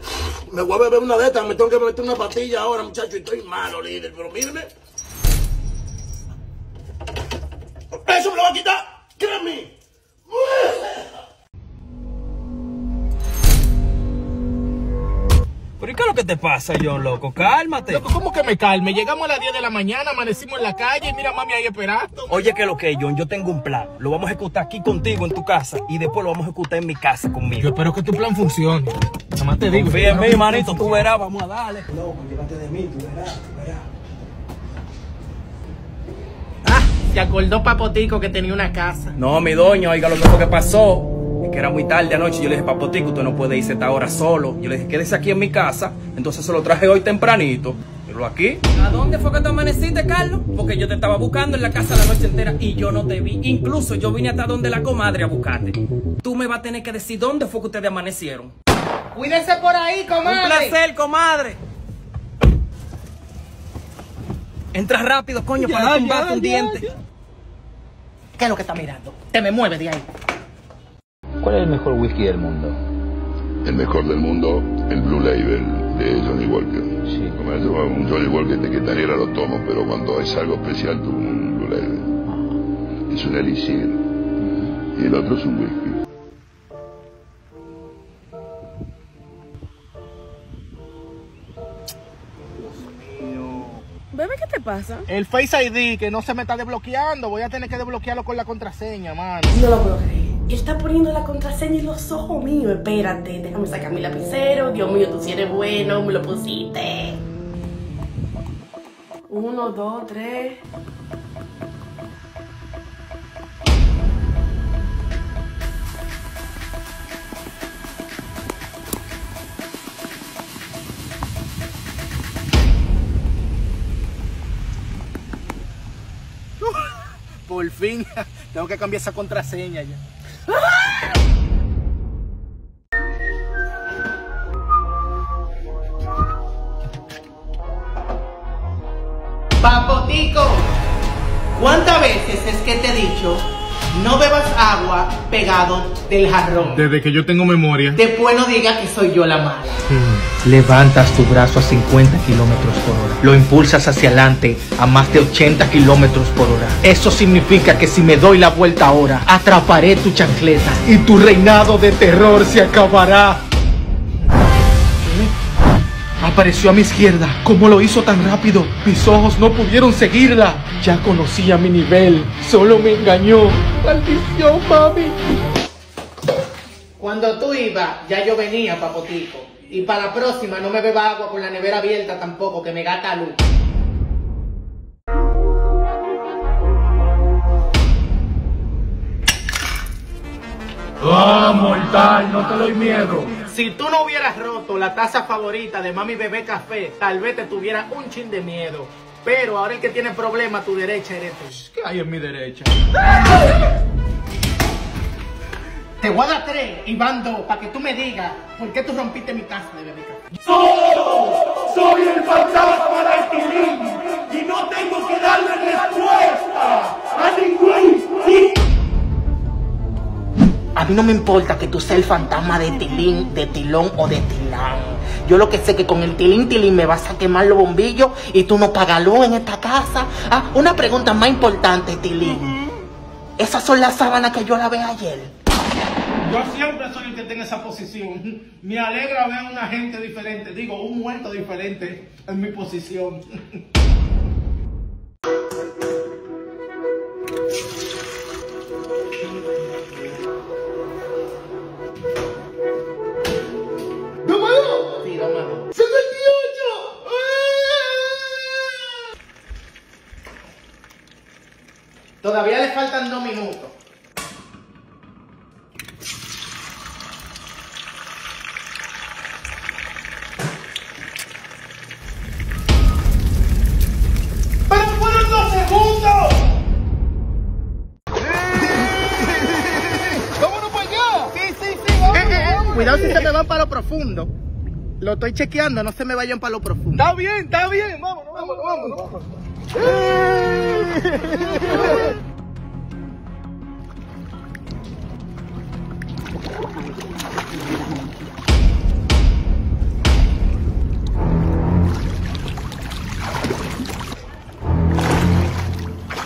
me voy a beber una de estas, me tengo que meter una pastilla ahora, muchacho, y estoy malo, líder, pero míreme. ¡Eso me lo va a quitar! ¡Créeme! ¿Pero y qué es lo que te pasa, John, loco? Cálmate. Loco, ¿cómo que me calme? Llegamos a las 10 de la mañana, amanecimos en la calle y mira mami ahí esperando. Oye, que lo que, John, yo tengo un plan. Lo vamos a ejecutar aquí contigo en tu casa y después lo vamos a ejecutar en mi casa conmigo. Yo espero que tu plan funcione. Nada más te digo. Confía en mí, manito, tú verás, vamos a darle. Ah, Se acordó Papotico que tenía una casa. No, mi doña, oiga lo que pasó. Es que era muy tarde anoche. Yo le dije, papotico, usted no puede irse esta hora solo. Yo le dije, quédese aquí en mi casa. Entonces se lo traje hoy tempranito. Pero aquí. ¿A dónde fue que te amaneciste, Carlos? Porque yo te estaba buscando en la casa la noche entera y yo no te vi. Incluso yo vine hasta donde la comadre a buscarte. Tú me vas a tener que decir dónde fue que ustedes amanecieron. Cuídese por ahí, comadre. Un placer, comadre. Entra rápido, coño, para no tumbarte un diente. ¿Qué es lo que está mirando? Te me mueve de ahí. ¿Cuál es el mejor whisky del mundo? El mejor del mundo, el Blue Label de Johnny Walker. Sí. Como un Johnny Walker de que negra lo tomo, pero cuando es algo especial, tú un Blue Label. Es un elixir. Y el otro es un whisky. Bebé, ¿qué te pasa? El Face ID que no se me está desbloqueando. Voy a tener que desbloquearlo con la contraseña, mano. No lo puedo creer. Él está poniendo la contraseña en los ojos míos. Espérate, déjame sacar mi lapicero. Dios mío, tú sí eres bueno, me lo pusiste. Uno, dos, tres. Por fin, tengo que cambiar esa contraseña ya. Papotico, ¿cuántas veces es que te he dicho no bebas agua pegado del jarrón? Desde que yo tengo memoria. Después no digas que soy yo la mala. Levantas tu brazo a 50 kilómetros por hora. Lo impulsas hacia adelante a más de 80 kilómetros por hora. Eso significa que si me doy la vuelta ahora, atraparé tu chancleta y tu reinado de terror se acabará. Apareció a mi izquierda. ¿Cómo lo hizo tan rápido? Mis ojos no pudieron seguirla. Ya conocía mi nivel. Solo me engañó. Maldición, mami. Cuando tú ibas, ya yo venía, Papotico. Y para la próxima no me beba agua con la nevera abierta tampoco, que me gata luz. ¡Ah, mortal! No te doy miedo. Si tú no hubieras roto la taza favorita de Mami Bebé Café, tal vez te tuviera un chin de miedo. Pero ahora el que tiene problema a tu derecha eres tú. ¿Qué hay en mi derecha? Te voy a dar tres y van dos para que tú me digas por qué tú rompiste mi taza de bebé café. Soy el fantasma de Tilín y no tengo que darle respuesta a ningún A mí no me importa que tú seas el fantasma de Tilín, de Tilón o de Tilán. Yo lo que sé que con el Tilín Tilín me vas a quemar los bombillos y tú no pagas luz en esta casa. Ah, una pregunta más importante, Tilín. Esas son las sábanas que yo lavé ayer. Yo siempre soy el que tenga esa posición. Me alegra ver a una gente diferente, digo, un muerto diferente en mi posición. ¡Número! Sí, número. ¡78! Todavía le faltan dos minutos. Para lo profundo. Lo estoy chequeando, no se me vayan para lo profundo. Está bien, está bien, vámonos, vámonos, vámonos.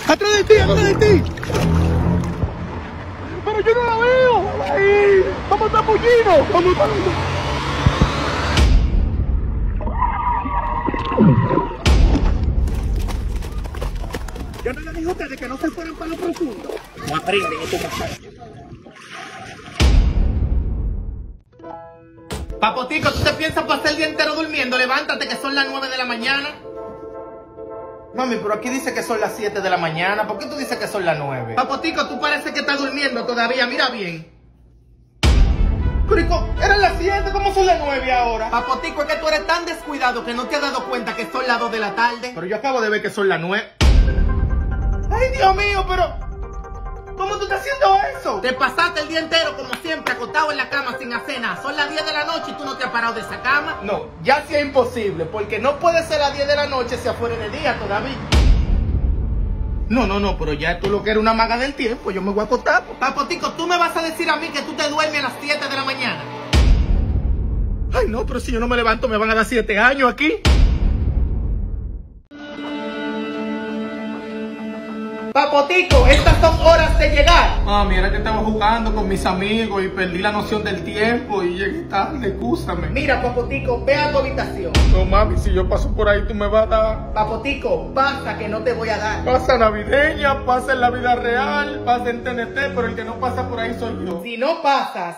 ¡Atrás de ti, atrás de ti! ¡Pero yo no la veo! ¡Ahí! ¡Vamos a! ¡Vamos a Yo no le dije a ustedes que no se fueran para lo profundo. No aprenden estos muchachos. Papotico, ¿tú te piensas pasar el día entero durmiendo? Levántate que son las 9 de la mañana. Mami, pero aquí dice que son las 7 de la mañana. ¿Por qué tú dices que son las 9? Papotico, tú parece que estás durmiendo todavía. Mira bien. Pero, eran las 7, ¿cómo son las 9 ahora? Papotico, es que tú eres tan descuidado que no te has dado cuenta que son las 2 de la tarde. Pero yo acabo de ver que son las 9. ¡Ay, Dios mío, pero... ¿Cómo tú estás haciendo eso? Te pasaste el día entero, como siempre, acostado en la cama sin hacer nada. Son las 10 de la noche y tú no te has parado de esa cama. No, ya sí es imposible, porque no puede ser las 10 de la noche si afuera el día todavía. No, no, no, pero ya tú lo que eres una maga del tiempo, yo me voy a acostar. Papotico, tú me vas a decir a mí que tú te duermes a las 7 de la mañana. Ay, no, pero si yo no me levanto me van a dar 7 años aquí. Papotico, estas son horas de llegar. Mami, era que estaba jugando con mis amigos y perdí la noción del tiempo y llegué tarde, escúchame. Mira, Papotico, ve a tu habitación. No, mami, si yo paso por ahí, tú me vas a dar. Papotico, pasa que no te voy a dar. Pasa navideña, pasa en la vida real, pasa en TNT, pero el que no pasa por ahí soy yo. Si no pasas,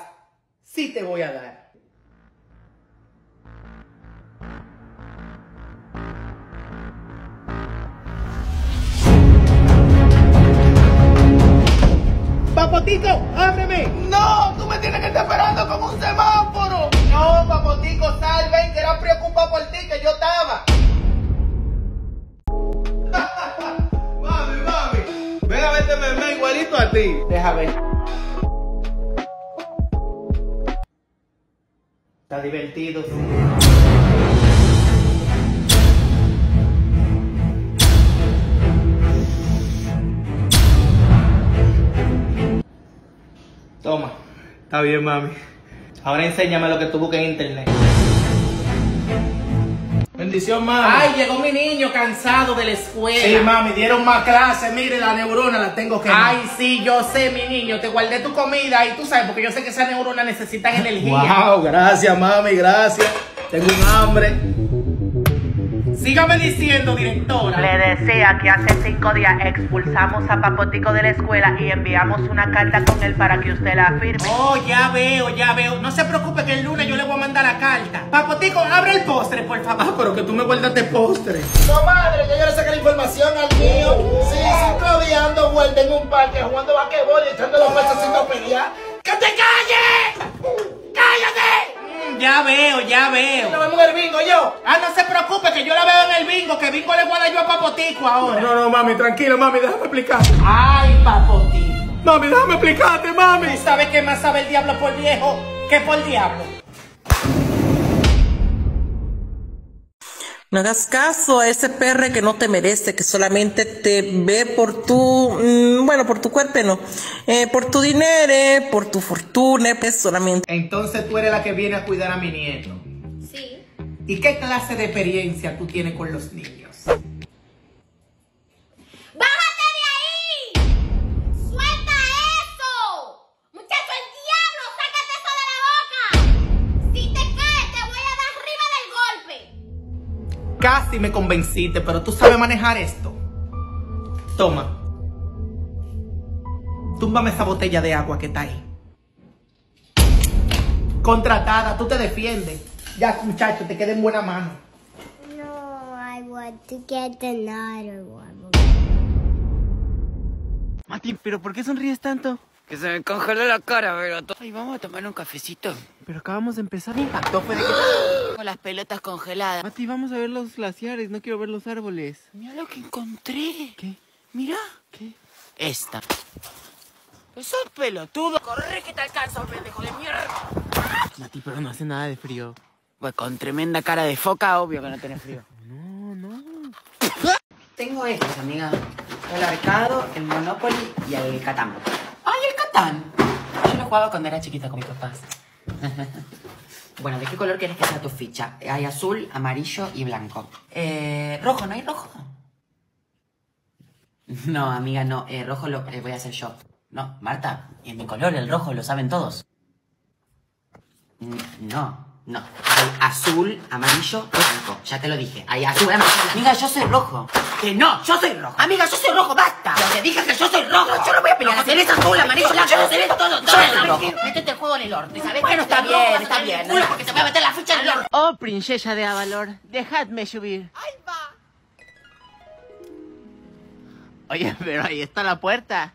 sí te voy a dar. Papotico, ábreme. No, tú me tienes que estar esperando como un semáforo. No, Papotico, sal, ven, que era preocupado por ti, que yo estaba. mami, mami. Ven a verte meme igualito a ti. Deja ver. Está divertido, sí. Toma. Está bien, mami. Ahora enséñame lo que tú buscas en internet. Bendición, mami. Ay, llegó mi niño cansado de la escuela. Sí, mami, dieron más clases. Mire, la neurona la tengo que. Ay, sí, yo sé, mi niño. Te guardé tu comida y tú sabes, porque yo sé que esas neuronas necesitan energía. Wow, gracias, mami, gracias. Tengo un hambre. Sígame diciendo, directora. Le decía que hace cinco días expulsamos a Papotico de la escuela y enviamos una carta con él para que usted la firme. Oh, ya veo, ya veo. No se preocupe que el lunes yo le voy a mandar la carta. Papotico, abre el postre, por favor. Ah, pero que tú me guardaste postre. No, madre, que yo le saqué la información al mío. Sí, cinco días ando vuelta en un parque jugando basquetbol y echando los huesos sin no pelear. ¡Que te calles! ¡Cállate! Ya veo, ya veo. Nos vemos en el bingo, yo. Ah, no se preocupe, que yo la veo en el bingo, que bingo le guarda yo a Papotico ahora. No, no, mami, tranquilo, mami, déjame explicar. Ay, Papotico. Mami, déjame explicarte, mami. ¿Tú sabes que más sabe el diablo por viejo que por diablo? No hagas caso a ese perre que no te merece, que solamente te ve por tu, mm, bueno, por tu cuerpo, no, eh, por tu dinero, por tu fortuna, pues solamente. Entonces tú eres la que viene a cuidar a mi nieto. Sí. ¿Y qué clase de experiencia tú tienes con los niños? Casi me convenciste, pero tú sabes manejar esto. Toma. Túmbame esa botella de agua que está ahí. Contratada, tú te defiendes. Ya, muchacho, te queda en buena mano. No, I want to get another one. Mati, ¿pero por qué sonríes tanto? Que se me congeló la cara, pero... Ay, vamos a tomar un cafecito. Pero acabamos de empezar. impactó fue de que... Con las pelotas congeladas. Mati, vamos a ver los glaciares, no quiero ver los árboles. Mira lo que encontré. ¿Qué? Mira. ¿Qué? Esta. Eso es pelotudo. Corre que te alcanza, pendejo de mierda. Mati, pero no hace nada de frío. Pues con tremenda cara de foca, obvio que no tenés frío. No, no. Tengo estos, amiga. El arcado, el Monopoly y el Catán. ¡Ay, el Catán! Yo lo jugaba cuando era chiquita con mis papás. bueno, ¿de qué color quieres que sea tu ficha? Hay azul, amarillo y blanco. Eh, rojo, ¿no hay rojo? No, amiga, no. Eh, rojo lo eh, voy a hacer yo. No, Marta, en mi color, el rojo, lo saben todos. Mm, No, no. Hay azul, amarillo, blanco. Ya te lo dije. Hay azul, amarillo. blanco. Amiga, yo soy rojo. Que no, yo soy rojo. Amiga, yo soy rojo, basta. Yo te dije que yo soy rojo. yo no voy a pelear. Tenés azul, amarillo, blanco. Yo tenés todo. Yo soy rojo. Métete el juego en el orto. ¿y sabes bueno, está bien, está bien. Culo porque te voy a meter la ficha en el orto. Oh, princesa de Avalor, dejadme subir. Oye, pero ahí está la puerta.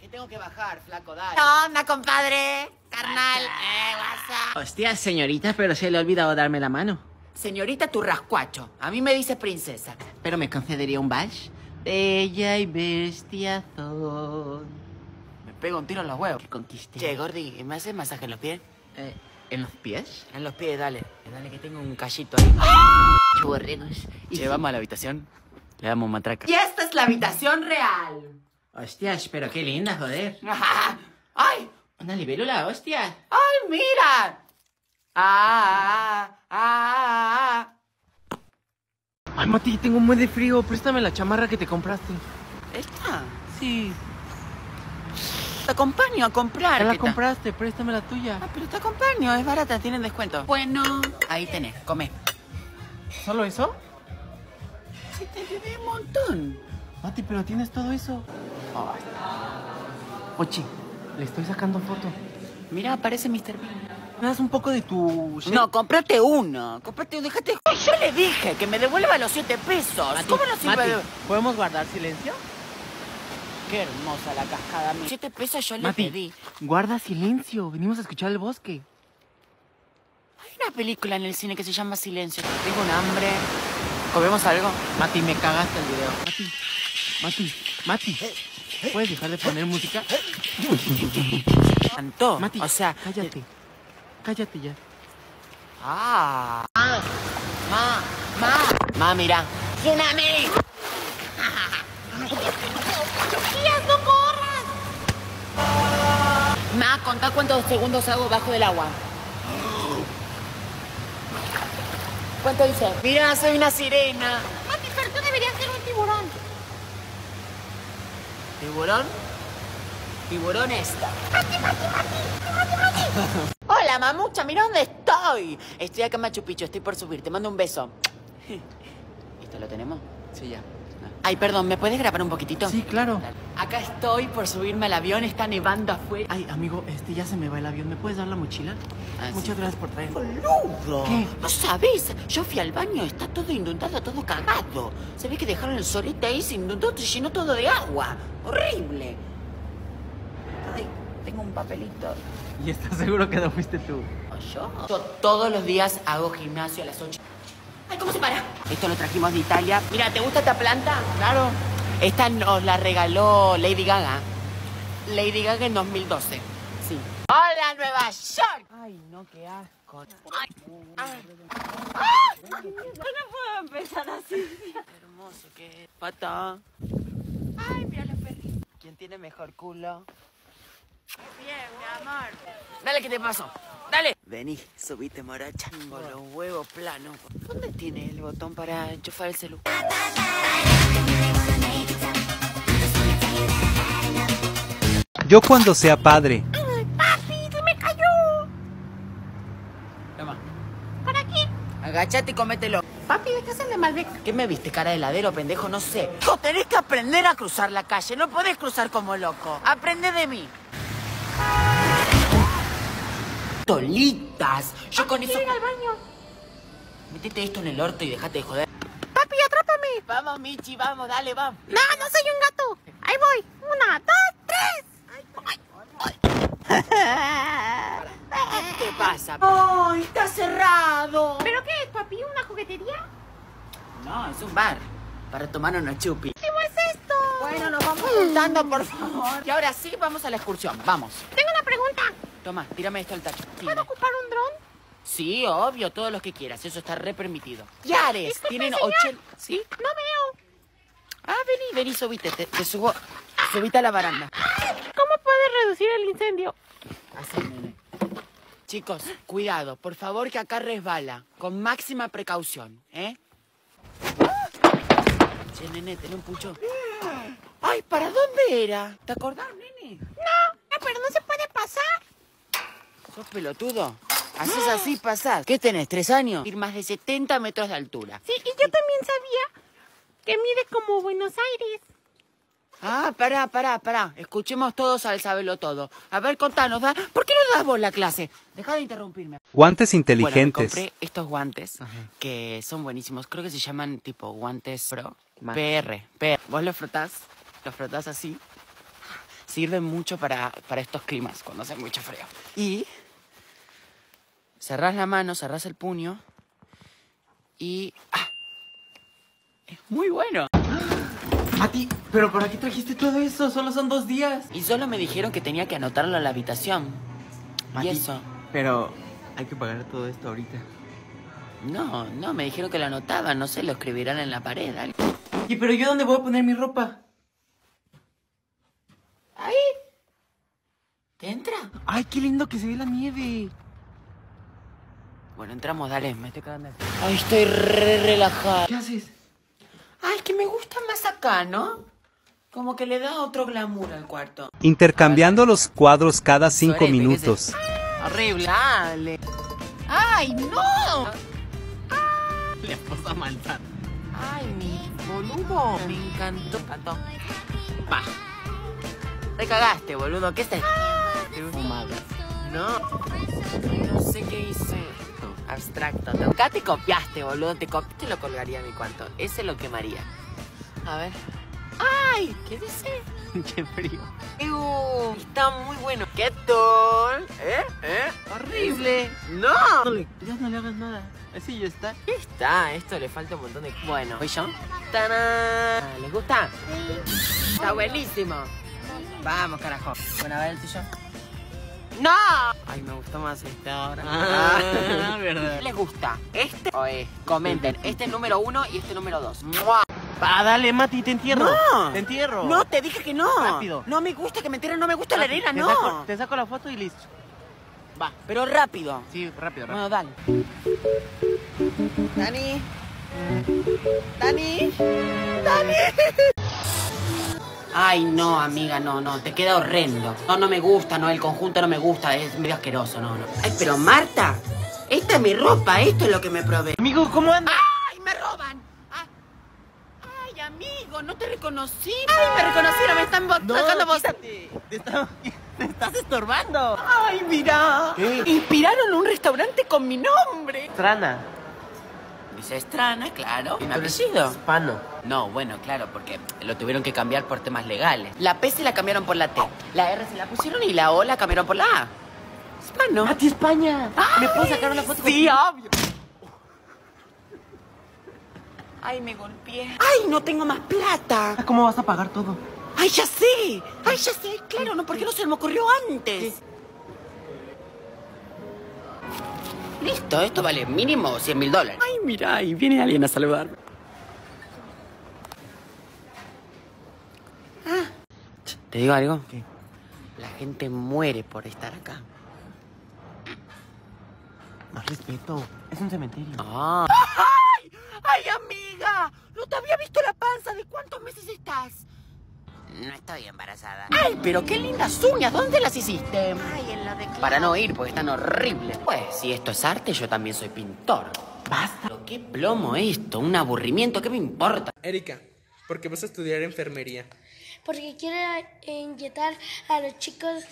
Que tengo que bajar, flaco, dale. ¿Qué onda, compadre? Carnal. Eh, WhatsApp. Hostia, señorita, pero se le ha olvidado darme la mano. Señorita, tu rascuacho. A mí me dices princesa. ¿Pero me concedería un bash? Bella y bestiazón. Me pego un tiro en los huevos. Que conquiste. Che, Gordi, ¿me haces masaje en los pies? Eh, ¿En los pies? En los pies, dale. Dale, que tengo un callito ahí. Qué borregos. Che, vamos a la habitación. Le damos matraca. Y esta es la habitación real. Hostias, pero qué linda, joder. ¡Ay! Una libélula, hostia. ¡Ay, mira! ¡Ah! ¡Ah! ¡Ah! Ay, Mati, tengo un buen de frío. Préstame la chamarra que te compraste. ¿Esta? Sí. Te acompaño a comprar. Ya la compraste, préstame la tuya. Ah, pero te acompaño, es barata, tienen descuento. Bueno, ahí tenés, come. ¿Solo eso? Sí, te llevé un montón. Mati, pero tienes todo eso. Ochi, le estoy sacando foto. Mira, aparece Mr. Bean. ¿Me das un poco de tu... No, cómprate uno. Cómprate uno. Déjate. Yo le dije que me devuelva los siete pesos. ¿Cómo no sirve? Mati, de- ¿podemos guardar silencio? Qué hermosa la cascada. mía. Siete pesos yo le Mati, pedí. guarda silencio. Venimos a escuchar el bosque. Hay una película en el cine que se llama Silencio. Tengo un hambre. ¿Comemos algo? Mati, me cagaste el video. Mati, Mati, Mati. ¿Puedes dejar de poner música? Cantó. Mati, o sea, cállate. Cállate ya. Ah. Ma, ma, ma. Ma, mira. ¡Tsunami! ¡Tías, no corras! Ma, contá cuántos segundos hago bajo del agua. ¿Cuánto dice? Mira, soy una sirena. Mati, pero tú deberías ser. ¿Tiburón? Tiburón esta. Mati, Mati, Mati. Mati, Mati. Hola, mamucha, mira dónde estoy. Estoy acá en Machu Picchu, estoy por subir. Te mando un beso. ¿Esto lo tenemos? Sí, ya. Ay, perdón, ¿me puedes grabar un poquitito? Sí, claro. Acá estoy por subirme al avión, está nevando afuera. Ay, amigo, este ya se me va el avión. ¿Me puedes dar la mochila? Muchas gracias por traer. ¡Boludo! ¿Qué? No sabes, yo fui al baño, está todo inundado, todo cagado. Se ve que dejaron el solete ahí, se inundó, se llenó todo de agua. Horrible. Ay, tengo un papelito. ¿Y estás seguro que no fuiste tú? ¿Yo? Yo todos los días hago gimnasio a las 8. Ay, ¿cómo se para? Esto lo trajimos de Italia. Mira, ¿te gusta esta planta? Claro. Esta nos la regaló Lady Gaga. Lady Gaga en 2012. Sí. ¡Hola, Nueva York! Ay, no, qué asco. Ay, ay. Yo no puedo empezar así. Qué hermoso que es. Pata. Ay, mira los perritos. ¿Quién tiene mejor culo? Bien, mi amor. Dale, ¿qué te pasó? Dale. Vení, subite, morocha. Con los huevos planos. ¿Dónde tiene el botón para enchufar el celular? Yo cuando sea padre. Papi, se me cayó. Toma. ¿Para qué? Agachate y comételo. Papi, ¿de qué haces de Malbec? ¿Qué me viste, cara de heladero, pendejo? No sé. Vos tenés que aprender a cruzar la calle. No podés cruzar como loco. Aprende de mí. Tolitas. Yo con eso... ir al baño. Metete esto en el orto y dejate de joder. Papi, atrápame. Vamos, Michi, vamos, dale, vamos. No, no soy un gato. Ahí voy. Una, dos, tres. ¿Qué te pasa? ¡Ay, está cerrado! ¿Pero qué es, papi? ¿Una juguetería? No, es un bar. Para tomar unos chupis. ¿Cómo es esto? Bueno, nos vamos juntando, por favor. Y ahora sí, vamos a la excursión. Vamos. Tengo una pregunta. Toma, tírame esto al tacho. ¿Puedo ocupar un dron? Sí, obvio, todos los que quieras. Eso está re permitido. Yares, Disculpe, tienen señor. ocho... ¿Sí? No veo. Ah, vení, vení, subite. Te, te subo... Subite a la baranda. ¿Cómo puedes reducir el incendio? Así, nene. Chicos, cuidado, por favor, que acá resbala. Con máxima precaución, ¿eh? Che, nene, ten un pucho. Ay, ¿para dónde era? ¿Te acordás, nene? No, no, pero no se puede pasar. ¿Sos pelotudo? Haces así, pasás. ¿Qué tenés, tres años? Ir más de 70 metros de altura. Sí, y yo también sabía que mide como Buenos Aires. Ah, pará, pará, pará. Escuchemos todos al saberlo todo. A ver, contanos, ¿da? ¿por qué no das vos la clase? Deja de interrumpirme. Guantes Bueno, inteligentes. me compré estos guantes que son buenísimos. Creo que se llaman tipo guantes pro. PR, PR. Vos los frotás, los frotás así. Sirven mucho para, para estos climas, cuando hace mucho frío. Y cerrás la mano, cerrás el puño y... ¡ah! Es muy bueno. Mati, pero ¿para qué trajiste todo eso? Solo son dos días. Y solo me dijeron que tenía que anotarlo en la habitación. Mati, Y eso. Pero hay que pagar todo esto ahorita. No, no, me dijeron que lo anotaban, no sé, lo escribirán en la pared. algo. ¿Y pero yo dónde voy a poner mi ropa? Ahí. ¿Te entra? Ay, qué lindo que se ve la nieve. Bueno, entramos, dale, me estoy cagando. Ay, estoy re relajada. ¿Qué haces? Ay, que me gusta más acá, ¿no? Como que le da otro glamour al cuarto. Intercambiando los cuadros cada cinco minutos. Horrible. Dale. ¡Ay, no! La esposa malsana. ¡Ay, mi boludo! Me encantó. Encantó. Va. Te cagaste, boludo. ¿Qué es esto? Fumado. No. No sé qué hice. Abstracto. Acá te copiaste, boludo. Te copiaste y lo colgaría en mi cuarto. Ese lo quemaría. A ver. ¡Ay! ¿Qué dice? qué frío. Está muy bueno. ¿Qué tal? ¿Eh? ¿Eh? Horrible. No. No le, ya no le hagas nada. Así ya está. Está, esto le falta un montón de... Bueno, ¿voy yo? ¡Tarán! ¿Les gusta? Está buenísimo. Vamos, carajo. Bueno, a ver el tuyo. ¡No! Ay, me gustó más este ahora. Ah, verdad. ¿Les gusta este o este? Comenten. Este es número uno y este número dos. Va, dale, Mati, te entierro. No. Te entierro. No, te dije que no. Rápido. No me gusta que me entierren, no me gusta la arena, te no. Saco, te saco la foto y listo. Va, pero rápido. Sí, rápido, rápido. Bueno, dale. Dani. Dani. Dani. Ay, no, amiga, no, no, te queda horrendo. No, no me gusta, no, el conjunto no me gusta, es medio asqueroso, no, no. Ay, pero Marta, esta es mi ropa, esto es lo que me probé. Amigo, ¿cómo andas? ¡Ay, me roban! Ah. Ay, amigo, no te reconocí. Ay, me reconocieron, me están bot- sacando vos. quítate. Te, está- te estás estorbando. Ay, mira. ¿Qué? Inspiraron un restaurante con mi nombre. Trana. Dice Estrana, claro. ¿Y mi apellido? Hispano. No, bueno, claro, porque lo tuvieron que cambiar por temas legales. La P se la cambiaron por la T. La R se la pusieron y la O la cambiaron por la A. Hispano. Mati, España. ¿Me puedo sacar una foto Sí, contigo? obvio. Ay, me golpeé. Ay, no tengo más plata. ¿Cómo vas a pagar todo? Ay, ya sé. Ay, ya sé. Claro, no, ¿por qué no se me ocurrió antes? Listo, esto vale mínimo 100 mil dólares. Ay, mira, y viene alguien a saludarme. Ah. ¿Te digo algo? ¿Qué? La gente muere por estar acá. Más respeto. Es un cementerio. Ah. ¡Ay! ¡Ay, amiga! No te había visto la panza. ¿De cuántos meses estás? No estoy embarazada. ¡Ay, pero qué lindas uñas! ¿Dónde las hiciste? Ay, en la de Para no ir, porque están horribles. Pues, si esto es arte, yo también soy pintor. Basta. Pero qué plomo esto, un aburrimiento, ¿qué me importa? Erika, ¿por qué vas a estudiar enfermería? Porque quiero inyectar a los chicos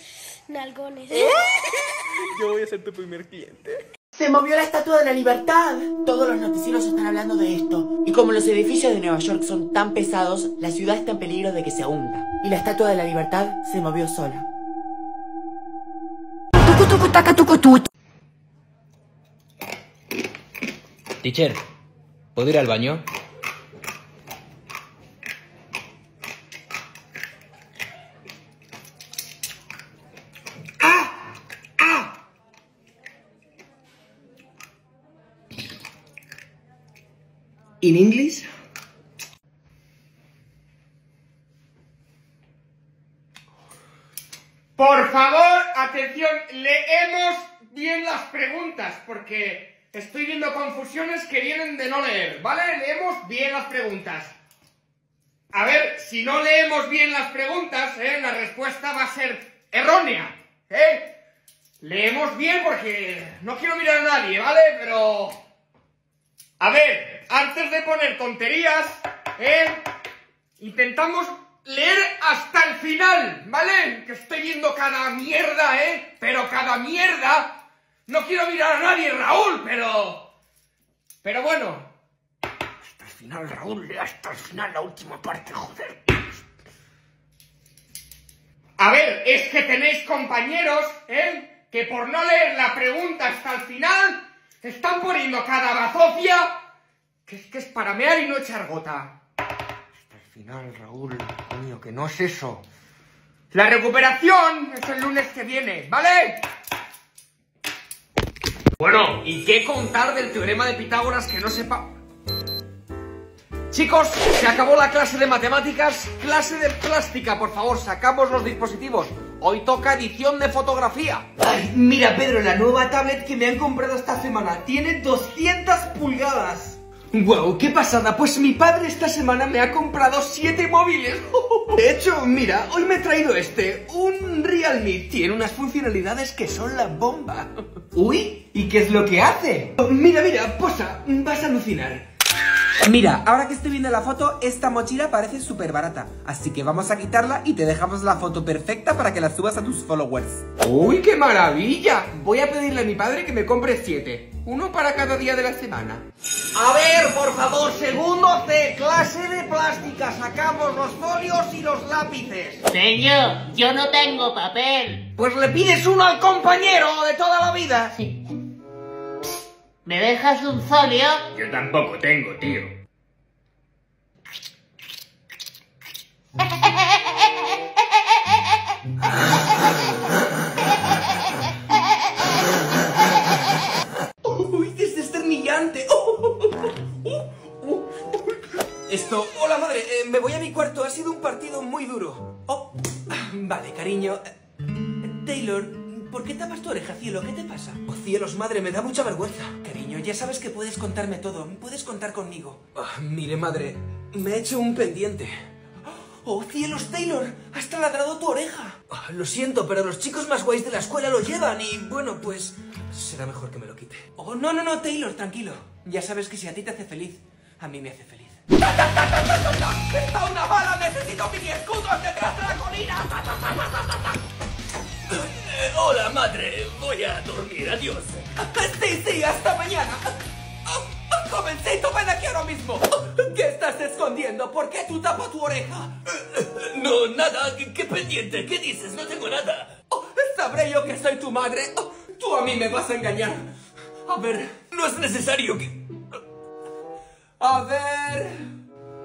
nalgones. Yo voy a ser tu primer cliente. Se movió la Estatua de la Libertad. Todos los noticieros están hablando de esto. Y como los edificios de Nueva York son tan pesados, la ciudad está en peligro de que se hunda. Y la Estatua de la Libertad se movió sola. Teacher, ¿puedo ir al baño? In English? Por favor, atención, leemos bien las preguntas, porque estoy viendo confusiones que vienen de no leer, ¿vale? Leemos bien las preguntas. A ver, si no leemos bien las preguntas, ¿eh? la respuesta va a ser errónea, ¿eh? Leemos bien porque no quiero mirar a nadie, ¿vale? Pero... A ver, antes de poner tonterías, ¿eh? Intentamos leer hasta el final, ¿vale? Que estoy viendo cada mierda, ¿eh? Pero cada mierda. No quiero mirar a nadie, Raúl, pero... Pero bueno. Hasta el final, Raúl, hasta el final la última parte, joder. A ver, es que tenéis compañeros, ¿eh? Que por no leer la pregunta hasta el final, están poniendo cada bazofia que que es para mear y no echar gota. Hasta el final, Raúl, coño, que no es eso. La recuperación es el lunes que viene, ¿vale? Bueno, ¿y qué contar del teorema de Pitágoras que no sepa? Chicos, se acabó la clase de matemáticas, clase de plástica, por favor, sacamos los dispositivos. Hoy toca edición de fotografía. Ay, mira Pedro, la nueva tablet que me han comprado esta semana tiene 200 pulgadas. Wow, qué pasada, pues mi padre esta semana me ha comprado 7 móviles. De hecho, mira, hoy me he traído este, un Realme. Tiene unas funcionalidades que son la bomba. Uy, ¿y qué es lo que hace? Mira, mira, posa, vas a alucinar. Mira, ahora que estoy viendo la foto, esta mochila parece súper barata. Así que vamos a quitarla y te dejamos la foto perfecta para que la subas a tus followers. ¡Uy, qué maravilla! Voy a pedirle a mi padre que me compre siete. Uno para cada día de la semana. A ver, por favor, segundo C, clase de plástica. Sacamos los folios y los lápices. Señor, yo no tengo papel. Pues le pides uno al compañero de toda la vida. ¿Me dejas un folio? Yo tampoco tengo, tío. Esto, hola madre, eh, me voy a mi cuarto, ha sido un partido muy duro. Oh, vale, cariño. Eh, Taylor, ¿por qué tapas tu oreja, cielo? ¿Qué te pasa? Oh, cielos, madre, me da mucha vergüenza. Cariño, ya sabes que puedes contarme todo, puedes contar conmigo. Ah, mire, madre, me he hecho un pendiente. ¡Oh, cielos, Taylor! ¡Has taladrado tu oreja! Ah, lo siento, pero los chicos más guays de la escuela lo llevan y, bueno, pues... Será mejor que me lo quite. Oh, no, no, no, Taylor, tranquilo. Ya sabes que si a ti te hace feliz, a mí me hace feliz. ¡Está una bala! ¡Necesito mini escudos detrás de la colina! Hola, madre. Voy a dormir. Adiós. Sí, sí, hasta mañana. Jovencito, ven aquí ahora mismo. ¿Qué estás escondiendo? ¿Por qué tú tapas tu oreja? No, nada. ¿Qué, qué pendiente? ¿Qué dices? No tengo nada. Oh, ¿Sabré yo que soy tu madre? Oh, tú a mí me vas a engañar. A ver, no es necesario que... A ver...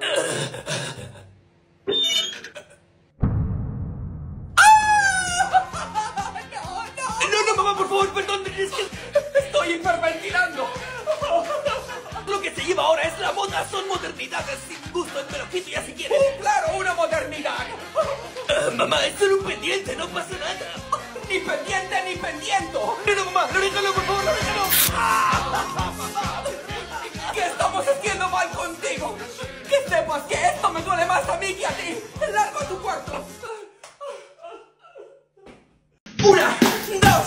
No, no, mamá, por favor, perdón, es que estoy hiperventilando. Lo que se lleva ahora es la moda, son modernidades sin gusto, lo quito ya si quieres. claro, una modernidad. Ah, mamá, es solo un pendiente, no pasa nada. Ni pendiente, ni pendiento. No, no, mamá, no déjalo, por favor, no déjalo. ¿Qué estamos haciendo mal contigo? Que sepas que esto me duele más a mí que a ti. Largo tu cuarto. Una, dos,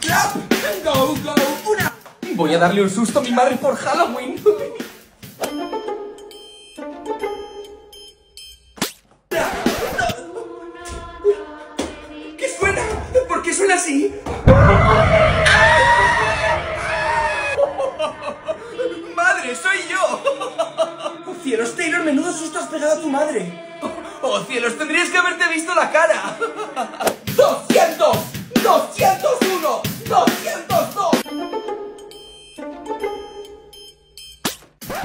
clap, go, go, una. Voy a darle un susto a mi madre por Halloween. ¿Qué suena? ¿Por qué suena así? Soy yo! ¡Oh, cielos, Taylor, menudo susto has pegado a tu madre! ¡Oh, cielos, tendrías que haberte visto la cara! ¡200! ¡201! ¡202!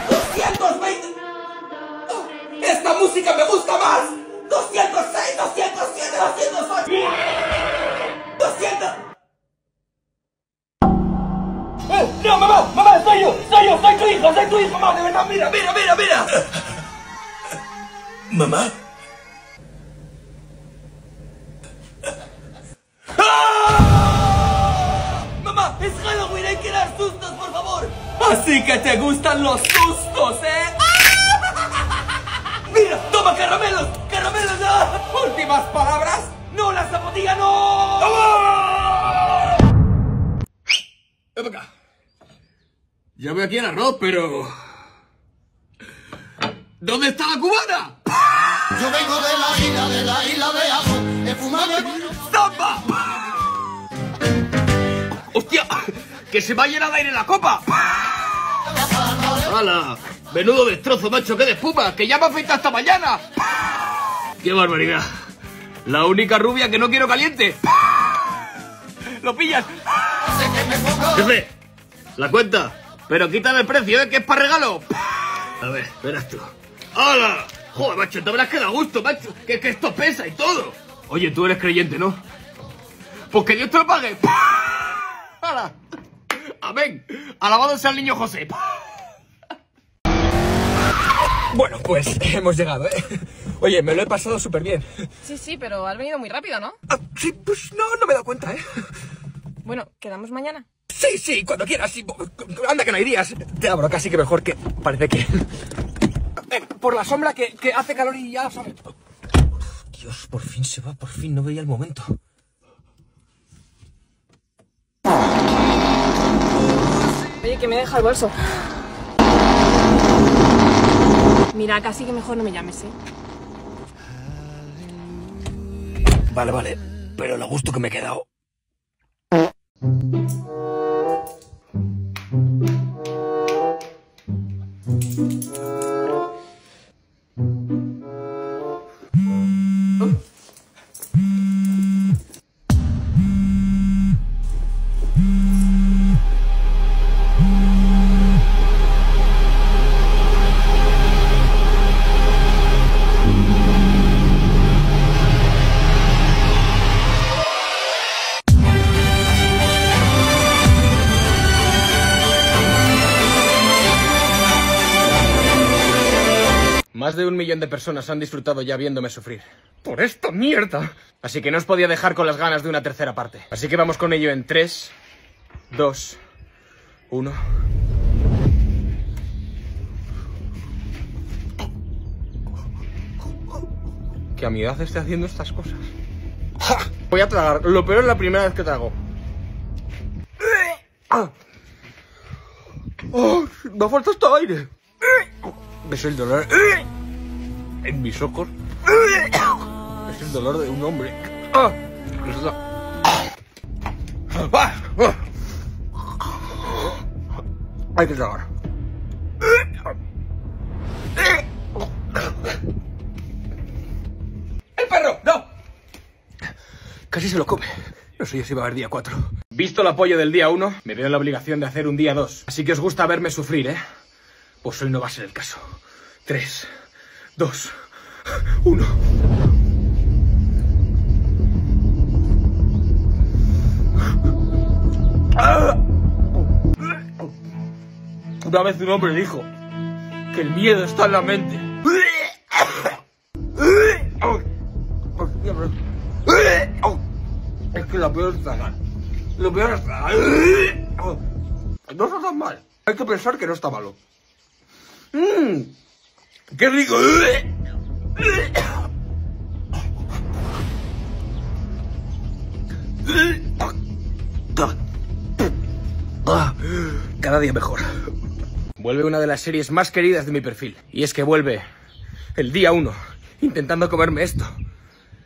¡220! ¡Oh, ¡Esta música me gusta más! ¡206! ¡207! ¡208! ¡200! ¡Eh! ¡No, mamá! ¡Mamá, soy yo! ¡Soy yo! ¡Soy tu hijo! ¡Soy tu hijo, mamá! ¡De verdad! ¡Mira, mira, mira, mira! ¿Mamá? ¡Ah! ¡Mamá! ¡Es Halloween! ¡Hay que dar sustos, por favor! Así que te gustan los sustos, ¿eh? ¡Mira! ¡Toma caramelos! ¡Caramelos! ¡Ah! ¡Últimas palabras! ¡No, la zapatilla no! Ven para acá. Ya veo aquí el arroz, pero... ¿Dónde está la cubana? Yo vengo de la isla, de la isla de Ajo, he fumado ¡Zamba! ¡Hostia! ¡Que se va a llenar de aire la copa! ¡Hala! Menudo destrozo, macho, qué de espuma, que ya me afeita hasta mañana. ¡Qué barbaridad! La única rubia que no quiero caliente. ¿Lo pillas? Jefe, la cuenta. Pero quítame el precio, ¿eh? Que es para regalo. A ver, verás tú. ¡Hala! Joder, macho, te habrás quedado a gusto, macho. Que, que esto pesa y todo. Oye, tú eres creyente, ¿no? Pues que Dios te lo pague. ¡Hala! Amén. Alabado sea el niño José. Bueno, pues hemos llegado, ¿eh? Oye, me lo he pasado súper bien. Sí, sí, pero has venido muy rápido, ¿no? Sí, pues no, no me he dado cuenta, ¿eh? Bueno, ¿quedamos mañana? Sí, sí, cuando quieras. sí. Anda, que no hay días. Te abro casi que mejor que parece que... Eh, por la sombra que, que hace calor y ya sabes. Dios, por fin se va, por fin no veía el momento. Oye, que me deja el bolso. Mira, casi que mejor no me llames, ¿eh? Vale, vale. Pero lo gusto que me he quedado. Más de un millón de personas han disfrutado ya viéndome sufrir. ¡Por esta mierda! Así que no os podía dejar con las ganas de una tercera parte. Así que vamos con ello en 3, 2, 1. Que a mi edad esté haciendo estas cosas. ¡Ja! Voy a tragar. Lo peor es la primera vez que trago. ¡Oh! Me falta hasta aire. Es el dolor en mis ojos. Es el dolor de un hombre. Hay que tragar. ¡El perro! ¡No! Casi se lo come. No sé yo si va a haber día 4. Visto el apoyo del día 1, me veo en la obligación de hacer un día 2. Así que os gusta verme sufrir, ¿eh? Pues hoy no va a ser el caso. 3, 2, 1. Una vez un hombre dijo que el miedo está en la mente. Es que lo peor es tragar. Lo peor es tragar. No está tan mal. Hay que pensar que no está malo. ¡Mmm! ¡Qué rico! Cada día mejor. Vuelve una de las series más queridas de mi perfil. Y es que vuelve el día uno, intentando comerme esto,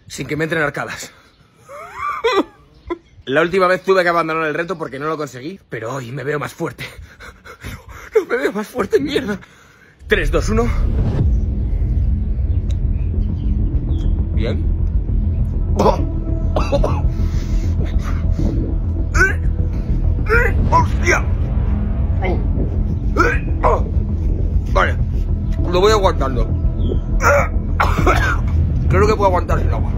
sin que me entren arcadas. La última vez tuve que abandonar el reto porque no lo conseguí, pero hoy me veo más fuerte. No, no me veo más fuerte, mierda. 3, 2, 1. Bien. ¡Hostia! Vale, lo voy aguantando. Creo que puedo aguantar el agua.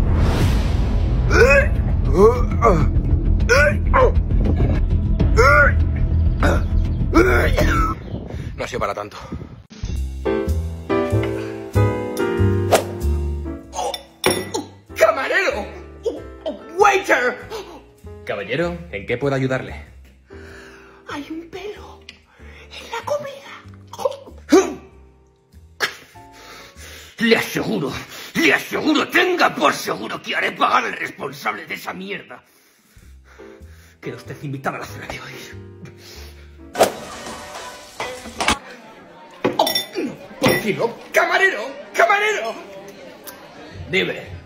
No ha sido para tanto. Caballero, ¿en qué puedo ayudarle? Hay un pelo en la comida. Le aseguro, le aseguro, tenga por seguro que haré pagar al responsable de esa mierda. Queda usted invitado a la cena de hoy. Oh, no, ¿Por qué no? ¡Camarero! ¡Camarero! Dime.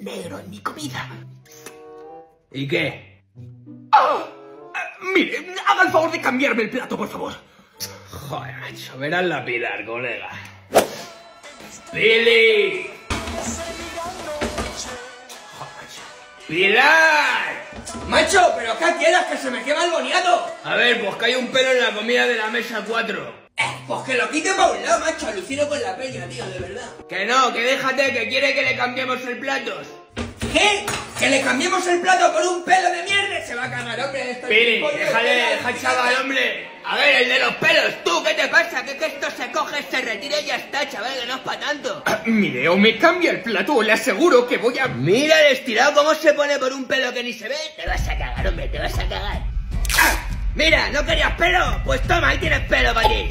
Negro en mi comida. ¿Y qué? ¡Ah! Eh, Mire, haga el favor de cambiarme el plato, por favor. Joder, macho, verás la Pilar, colega. ¡Lili! ¡Pilar! Macho, ¿pero qué quieras? ¡Que se me quema el boniato! A ver, pues que hay un pelo en la comida de la mesa 4. Pues que lo quite para un lado, macho. Alucino con la peña, tío, de verdad. Que no, que déjate, que quiere que le cambiemos el plato. ¿Qué? ¿Que le cambiemos el plato por un pelo de mierda? Se va a cagar, hombre. Esto Pili, déjale, deja al chaval, hombre. A ver, el de los pelos, tú, ¿qué te pasa? Que, que esto se coge, se retira y ya está, chaval, que no es para tanto. Ah, Mire, o me cambia el plato o le aseguro que voy a... Mira el estirado cómo se pone por un pelo que ni se ve. Te vas a cagar, hombre, te vas a cagar. Mira, ¿no querías pelo? Pues toma, ahí tienes pelo para ti.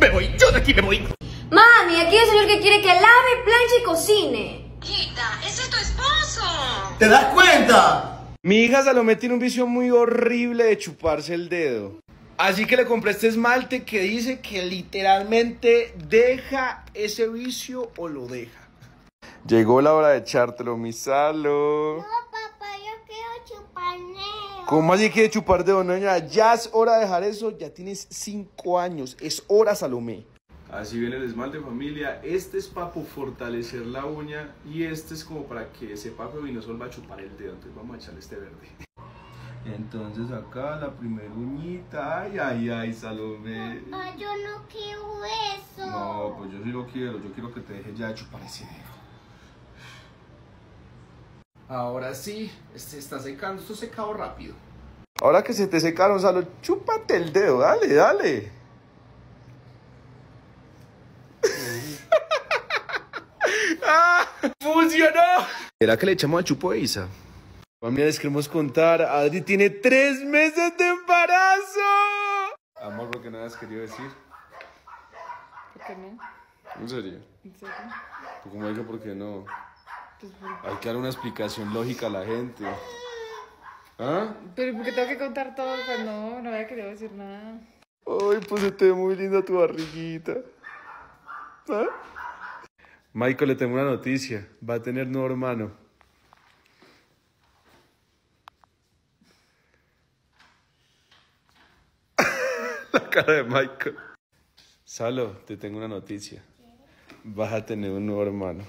Me voy, yo de aquí me voy. Mami, aquí hay un señor que quiere que lave, planche y cocine. Quita, ese es tu esposo. ¿Te das cuenta? Mi hija Salomé tiene un vicio muy horrible de chuparse el dedo. Así que le compré este esmalte que dice que literalmente deja ese vicio o lo deja. Llegó la hora de echártelo, mi Salo. ¿Cómo así quiere chupar dedo, niña? Ya es hora de dejar eso, ya tienes 5 años. Es hora, Salomé. Así viene el esmalte, familia. Este es para fortalecer la uña y este es como para que ese papo de Vinosol va a chupar el dedo. Entonces vamos a echarle este verde. Entonces acá la primera uñita. Ay, ay, ay, Salomé. Papá, yo no quiero eso. No, pues yo sí lo quiero. Yo quiero que te dejes ya de chupar ese dedo. Ahora sí, este está secando. Esto secado rápido. Ahora que se te secaron, Salo, chúpate el dedo. Dale, dale. ¡Ah! ¡Funcionó! ¿Será que le echamos a Chupo a Isa? Familia, les queremos contar. Adri tiene tres meses de embarazo. Amor, ¿por qué no has querido decir? ¿Por qué no? ¿En serio? ¿En serio? Digo, ¿por qué no? Hay que dar una explicación lógica a la gente. ¿Ah? Pero porque tengo que contar todo cuando no, no había querido decir nada. Ay, pues se te ve muy linda tu barriguita. ¿Ah? Michael, le tengo una noticia. Va a tener nuevo hermano. La cara de Michael. Salo, te tengo una noticia. Vas a tener un nuevo hermano.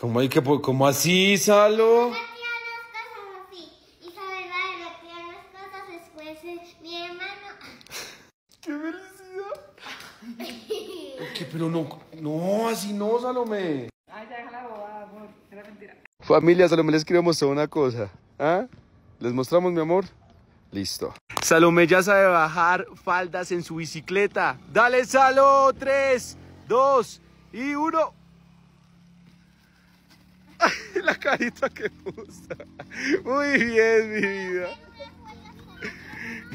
¿Cómo, hay que, ¿Cómo así, Salo? Isabel va a retirar las cosas después de mi hermano. ¡Qué ¿Qué? Pero no, no, así no, Salomé. Ay, ya deja la bobada, amor. Era mentira. Familia, Salomé les quiero mostrar una cosa. ¿Ah? ¿Les mostramos, mi amor? Listo. Salomé ya sabe bajar faldas en su bicicleta. Dale, Salo. Tres, dos y uno. La carita que puso. Muy bien, mi vida.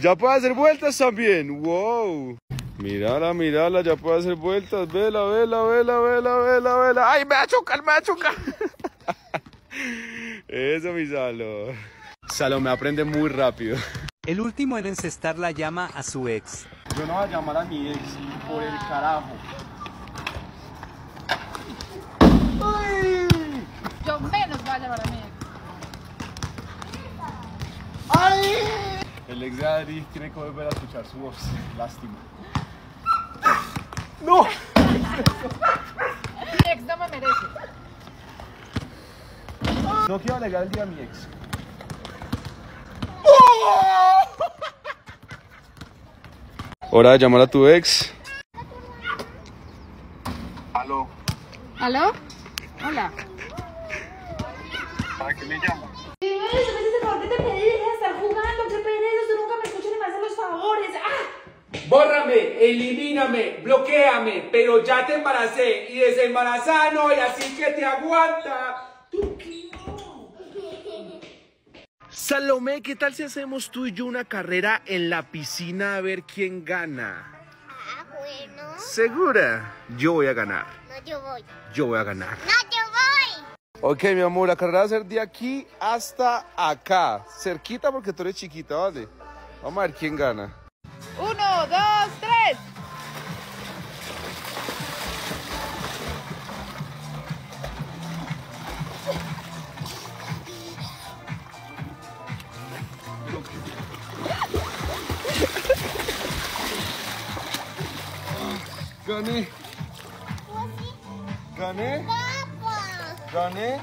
Ya puede hacer vueltas también. Wow. Mírala, mírala, ya puede hacer vueltas. Vela, vela, vela, vela, vela, vela. ¡Ay, me va a chocar, me va a chocar! Eso, mi Salo. Salo me aprende muy rápido. El último en encestar la llama a su ex. Yo no voy a llamar a mi ex por el carajo. Menos voy a llamar a mí. El ex de Adri tiene que volver a escuchar su voz. Lástima. ¡No! Mi ex no me merece. No quiero alegar el día a mi ex. Hora de llamar a tu ex. Aló. ¿Aló? Hola. ¿Para qué me qué te pedí? Deja de estar jugando. ¿Qué pereza? Tú nunca me escuchas ni me haces los favores. ¡Ah! Bórrame, elimíname, bloqueame, pero ya te embaracé y desembarazada no, y así que te aguanta. Salomé, ¿qué tal si hacemos tú y yo una carrera en la piscina a ver quién gana? Ah, bueno. ¿Segura? Yo voy a ganar. No, yo voy. Yo voy a ganar. No, yo voy. Ok, mi amor, la carrera va a ser de aquí hasta acá. Cerquita porque tú eres chiquita, ¿vale? Vamos a ver quién gana. Uno, dos, tres. Gané. Gané. Gané.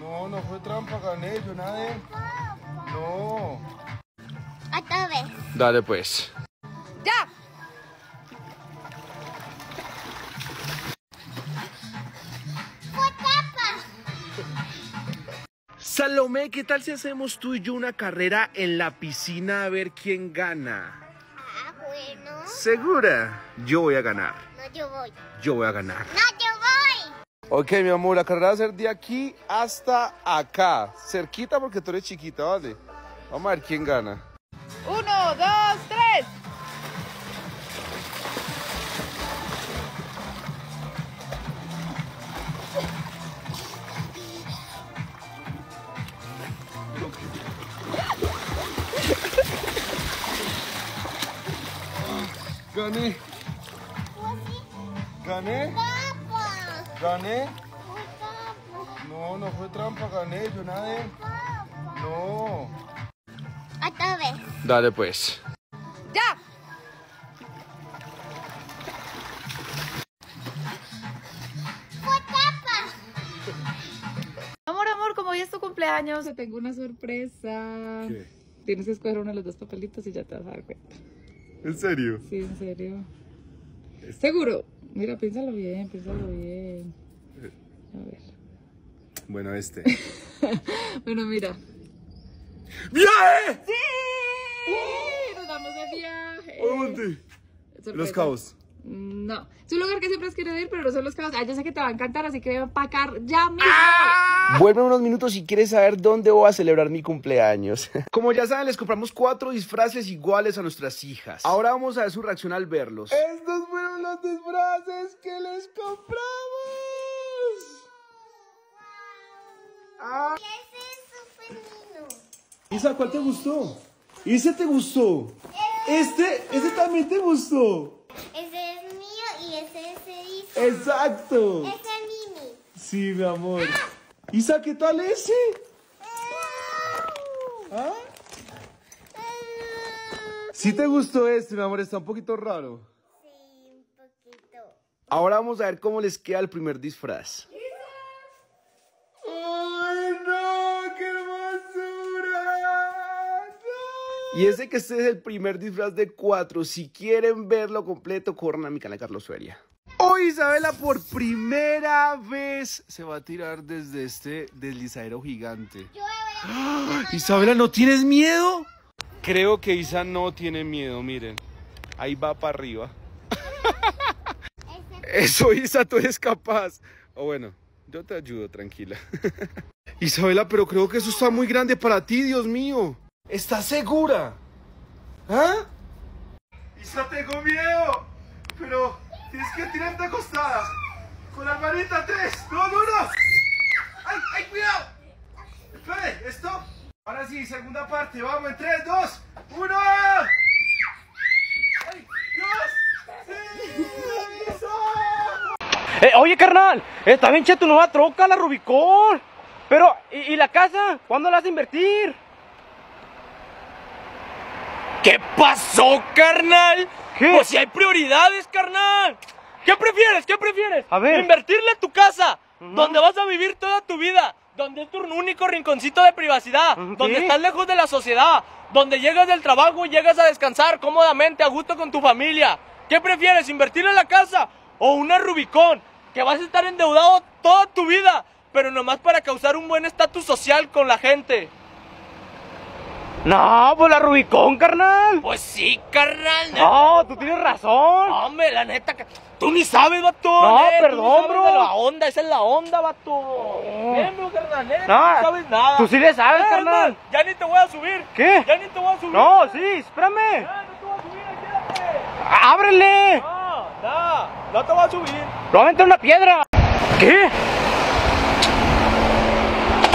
No, no fue trampa, gané, yo nadé. No. Otra vez. Dale pues. ¡Ya! Fue tapa. Salomé, ¿qué tal si hacemos tú y yo una carrera en la piscina a ver quién gana? Ah, bueno. ¿Segura? Yo voy a ganar. No, yo voy. Yo voy a ganar. No, yo voy. Ok, mi amor, la carrera va a ser de aquí hasta acá. Cerquita porque tú eres chiquita, ¿vale? Vamos a ver quién gana. Uno, dos, tres. Gané. Gané. Gané. No, no fue trampa, gané, yo nadé. No. Otra vez. Dale pues. ¡Ya! Fue tapa. Amor, amor, como hoy es tu cumpleaños, te tengo una sorpresa. ¿Qué? Tienes que escoger uno de los dos papelitos y ya te vas a dar cuenta. ¿En serio? Sí, en serio. ¿Seguro? Mira, piénsalo bien, piénsalo bien. A ver. Bueno, este. Bueno, mira. ¡Viaje! ¡Sí! Nos vamos de viaje. ¿A dónde? Los Cabos. No. Es un lugar que siempre has querido ir, pero no son los cabos. Ah, yo sé que te va a encantar, así que voy a empacar ya mismo. Vuelve en unos minutos si quieres saber dónde voy a celebrar mi cumpleaños. Como ya saben, les compramos cuatro disfraces iguales a nuestras hijas. Ahora vamos a ver su reacción al verlos. Estos fueron los disfraces que les compramos. Ah. ¿Qué es eso, femenino? Isa, ¿cuál te gustó? ¿Ese te gustó? Este, ese también te gustó. Ese es mío y ese es Isa. Exacto. Ese es Mimi. Sí, mi amor. Isa, ¿qué tal ese? ¿Ah? ¿Sí te gustó este, mi amor? Está un poquito raro. Sí, un poquito. Ahora vamos a ver cómo les queda el primer disfraz. ¡Ay, no! ¡Qué hermosura! Y ese que este es el primer disfraz de cuatro. Si quieren verlo completo, corran a mi canal Carlos Feria. Hoy Isabela por primera vez se va a tirar desde este deslizadero gigante. ¡Ah! Isabela, ¿no tienes miedo? Creo que Isa no tiene miedo, miren. Ahí va para arriba. Eso, Isa, tú eres capaz. O bueno, yo te ayudo, tranquila. Isabela, pero creo que eso está muy grande para ti, Dios mío. ¿Estás segura? ¿Ah? Isa, tengo miedo. Pero tienes que tirarte acostada. Con la manita tres. No, no. ¡Ay, ay, cuidado! Espere, stop. Ahora sí, segunda parte. Vamos en 3, 2, 1. ¡Ay, Dios! ¡Sí! Eh, oye, carnal, está bien cheta tu nueva troca, la Rubicón. Pero, ¿y, y la casa? ¿Cuándo la vas a invertir? ¿Qué pasó, carnal? Pues si hay prioridades, carnal. ¿Qué prefieres? ¿Qué prefieres? A ver. Invertirle a tu casa, donde vas a vivir toda tu vida, donde es tu único rinconcito de privacidad, donde estás lejos de la sociedad, donde llegas del trabajo y llegas a descansar cómodamente, a gusto con tu familia. ¿Qué prefieres? ¿Invertir en la casa o una Rubicón? Que vas a estar endeudado toda tu vida, pero nomás para causar un buen estatus social con la gente. No, pues la Rubicón, carnal. Pues sí, carnal. No, tú tienes razón. Hombre, la neta, que- tú ni sabes, vato. No, tú perdón, sabes bro. la onda, esa es la onda, vato. Ven, bro, carnal, neta, No, no sabes nada. tú sí le sabes, Eh, carnal. Ya ni te voy a subir. ¿Qué? Ya ni te voy a subir. No, sí, espérame. No te voy a subir, quédate. ¡Ábrele! No, no, no te voy a subir. ¡Lo va a meter una piedra! ¿Qué?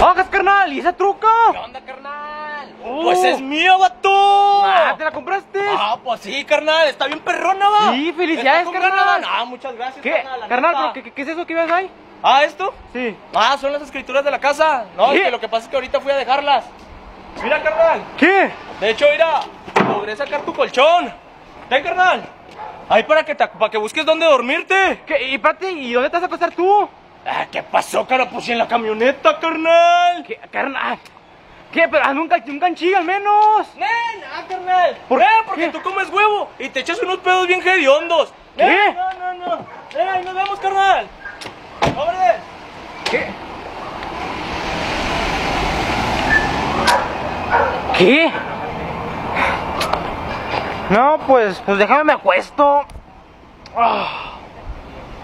¡Bajas, carnal! ¿Y esa truca? ¿Qué onda, carnal? Pues es mía, vato. Ah, ¿te la compraste? Ah, pues sí, carnal, está bien perrona, va. Sí, felicidades, ¿Está con carnal. ganas? Ah, muchas gracias, ¿Qué? carnal. la Carnal, neta. ¿pero qué, es eso que ves ahí? ¿Ah, esto? Sí. Ah, son las escrituras de la casa. No, ¿Qué? que lo que pasa es que ahorita fui a dejarlas. Mira, carnal. ¿Qué? De hecho, mira, logré sacar tu colchón. Ven, carnal. Ahí para que, te, para que busques dónde dormirte. ¿Qué? ¿Y Pati, ¿y dónde te vas a acostar tú? Ah, ¿Qué pasó, cara? Pues en la camioneta, carnal. ¿Qué, carnal? ¿Qué? Pero hazme un, ca- un canchillo al menos. ¡Nen! ¡Ah, carnal! ¿Por qué? Porque tú comes huevo y te echas unos pedos bien hediondos. ¿Qué? ¡Eh! No, no, no. ¡Eh, ahí nos vemos, carnal! ¡Hombre! ¿Qué? ¿Qué? No, pues, pues déjame me acuesto. Ah,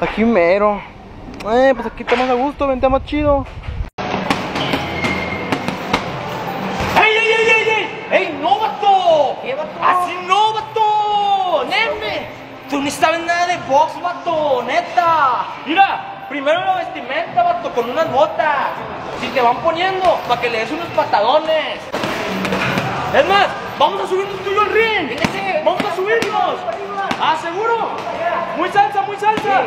aquí mero. Eh, pues aquí está más a gusto, vente más chido. ¡Ey, ey, ey, ey, no, vato! ¿Qué, vato? ¡Así no, vato! ¡Neme! Tú ni sabes nada de box, vato, neta. Mira, primero la vestimenta, vato, con unas botas. Si te van poniendo, para que le des unos patadones. Es más, vamos a subirnos tú y yo al ring. Vamos a subirnos. ¿Ah, seguro? Muy salsa, muy salsa.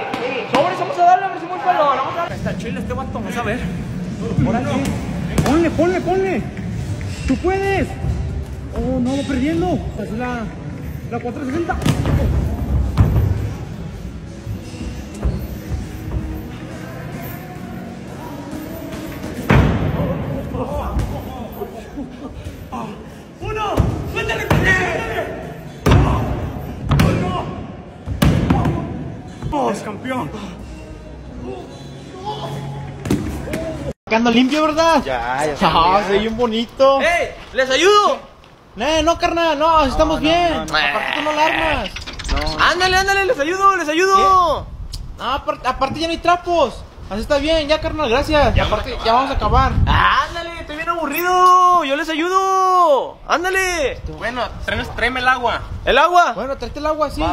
Sobres, vamos a darle a ver si muy pelón. Vamos a darle. Está chile este vato, vamos a ver. Sí. Ponle, ponle, ponle. Tú puedes. Oh, no, va perdiendo. Es la, la 460. ¡Uno! Quedando limpio, ¿verdad? Ya, ya Ah, se ve bien bonito. ¡Ey! ¿Les ayudo? No, no, carnal, no, estamos bien. Aparte tú no la armas. Ándale, ándale, les ayudo, les ayudo. No, aparte, aparte ya no hay trapos. Así está bien, ya, carnal, gracias. Y aparte, ya vamos a acabar. Ándale, estoy bien aburrido. Yo les ayudo. Ándale. Bueno, tráeme, tráeme el agua. ¿El agua? Bueno, tráete el agua, sí.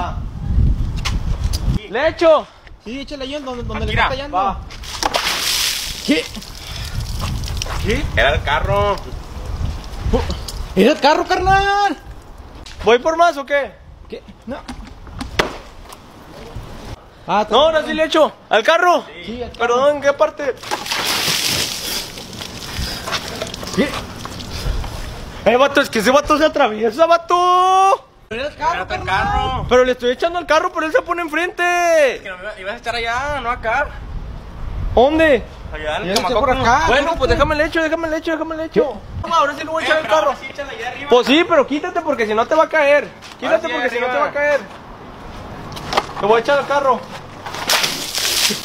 ¿Le echo? Sí, échale ahí en donde, donde le Mira, está tallando. va. ¿Qué? ¿Qué? Era el carro. ¡Era el carro, carnal! ¿Voy por más o qué? ¿Qué? No. Ah, No, ahora sí le echo. ¿Al carro? Sí, al carro. Perdón, ¿en qué parte? ¿Qué? Eh, vato, es que ese vato se atraviesa, vato. ¡Era el carro, el carro. Pero le estoy echando al carro, pero él se pone enfrente. que no me ibas a echar allá, no acá. ¿Dónde? Por acá, Bueno, pues déjame el hecho, déjame el hecho, déjame el hecho. Ahora sí le voy a echar el carro. Pues sí, pero quítate porque si no te va a caer. Quítate porque si no te va a caer. Te voy a echar al carro.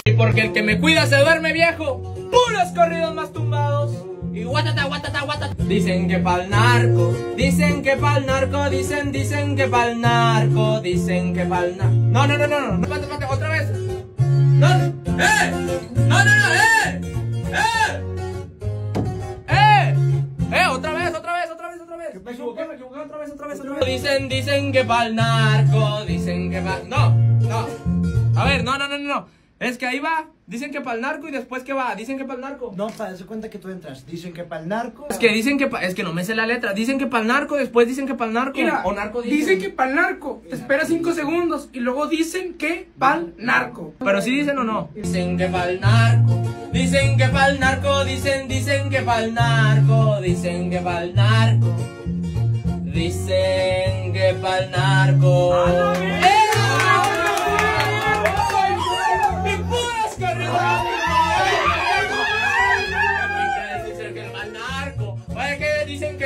Y porque el que me cuida se duerme viejo. Puros corridos más tumbados. Y guatata, guatata, guatata. Dicen que pa'l narco, dicen que pa'l narco, dicen, dicen que pa'l narco, dicen que pa'l narco. No, no, no, no, no, no, espérate, espérate, otra vez. No, ¡eh! No, no, no, ¡eh! ¡Eh! ¡Eh! ¡Eh! Otra vez, otra vez, otra vez, otra vez. Me equivoqué, me equivoqué, otra vez, otra vez, otra vez. Dicen, dicen que pa'l narco, dicen que pa'l... No, no. A ver, no, no, no, no, no. Es que ahí va, dicen que pa'l narco y después que va, dicen que pa'l narco. No, para darse cuenta que tú entras. Dicen que para el narco. Es que dicen que, pa- es que no me sé la letra. Dicen que pa'l narco, después dicen que pa'l narco. Mira, o narco dicen que pa'l narco. Te espera cinco segundos y luego dicen que pa'l narco. Pero sí dicen o no. Dicen que pa'l narco. Dicen que pa'l narco, dicen, dicen que pa'l narco, dicen que pa'l narco. Dicen que pa'l narco. ¡Eh!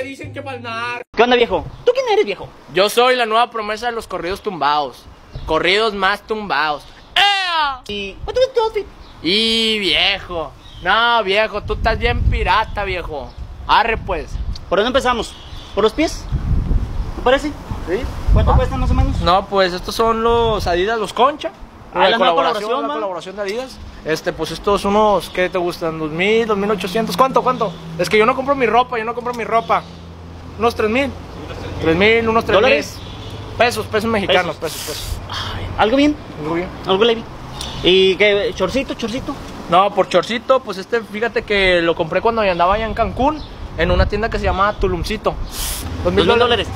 Dicen que dicen que pa'l narco. ¿Qué onda, viejo? ¿Tú quién eres, viejo? Yo soy la nueva promesa de los corridos tumbados. Corridos más tumbados. ¡Ea! Y... ¿Cuánto es tu outfit? Y viejo. No, viejo, tú estás bien pirata, viejo. Arre pues. ¿Por dónde empezamos? ¿Por los pies? ¿Te parece? Sí. ¿Cuánto cuesta más o menos? No, pues estos son los Adidas, los Concha. Ah, la nueva colaboración, la colaboración de Adidas. Este, pues estos unos, ¿qué te gustan? ¿2000, 2800? ¿Cuánto, cuánto? Es que yo no compro mi ropa, yo no compro mi ropa. Unos 3000. 3000, unos 3000. ¿Dólares? Pesos, pesos mexicanos, pesos, pesos. ¿Algo bien? Algo bien. ¿Algo leve? ¿Y qué? ¿Chorcito, chorcito? No, por chorcito, pues este, fíjate que lo compré cuando andaba allá en Cancún, en una tienda que se llama Tulumcito. Dos mil dólares.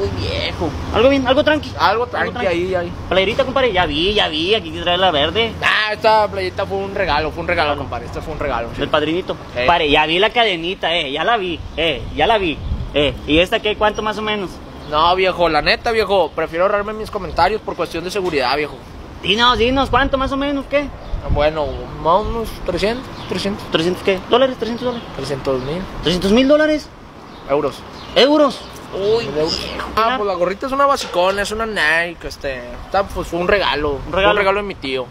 Uy, viejo. ¿Algo bien? ¿Algo tranqui? Algo tranqui ahí, ahí. Playerita, compadre. Ya vi, ya vi. Aquí trae la verde. Ah, esta playita fue un regalo, fue un regalo, compadre. Este fue un regalo. Del padrinito. Eh. Compadre, ya vi la cadenita, eh. Ya la vi. Eh, ya la vi. Eh, ¿y esta qué? ¿Cuánto más o menos? No, viejo, la neta, viejo. Prefiero ahorrarme mis comentarios por cuestión de seguridad, viejo. Dinos, dinos, ¿cuánto más o menos? ¿Qué? Bueno, más unos 300, 300. ¿300 qué? ¿Dólares? ¿300 dólares? 300 mil. ¿300 mil dólares? Euros. ¿Euros? Uy, Ah, pues la gorrita es una basicona, es una Nike, este. Está, pues fue un regalo. Un regalo? un regalo de mi tío.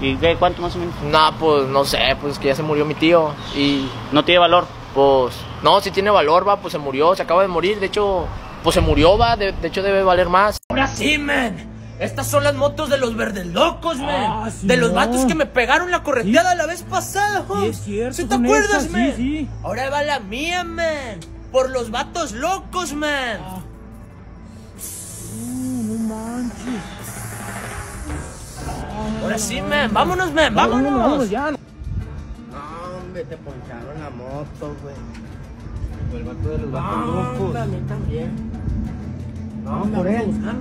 ¿Y qué? ¿Cuánto más o menos? No, pues no sé, pues que ya se murió mi tío. Y. ¿No tiene valor? Pues. No, sí tiene valor, va, pues se murió, se acaba de morir. De hecho, pues se murió, va, de, de hecho debe valer más. Ahora sí, man. Estas son las motos de los verdes locos, man. de los no. vatos que me pegaron la correteada la vez pasada, Sí, es cierto, ¿Sí te acuerdas, esas, sí, man? sí. Ahora va la mía, man. Por los vatos locos, man. no manches. Ahora sí, man. Vámonos, man. Vámonos. Vámonos, vámonos ya. Hombre, te poncharon la moto, güey. El vato de los No, vatos locos. a mí también. Vamos por él. Está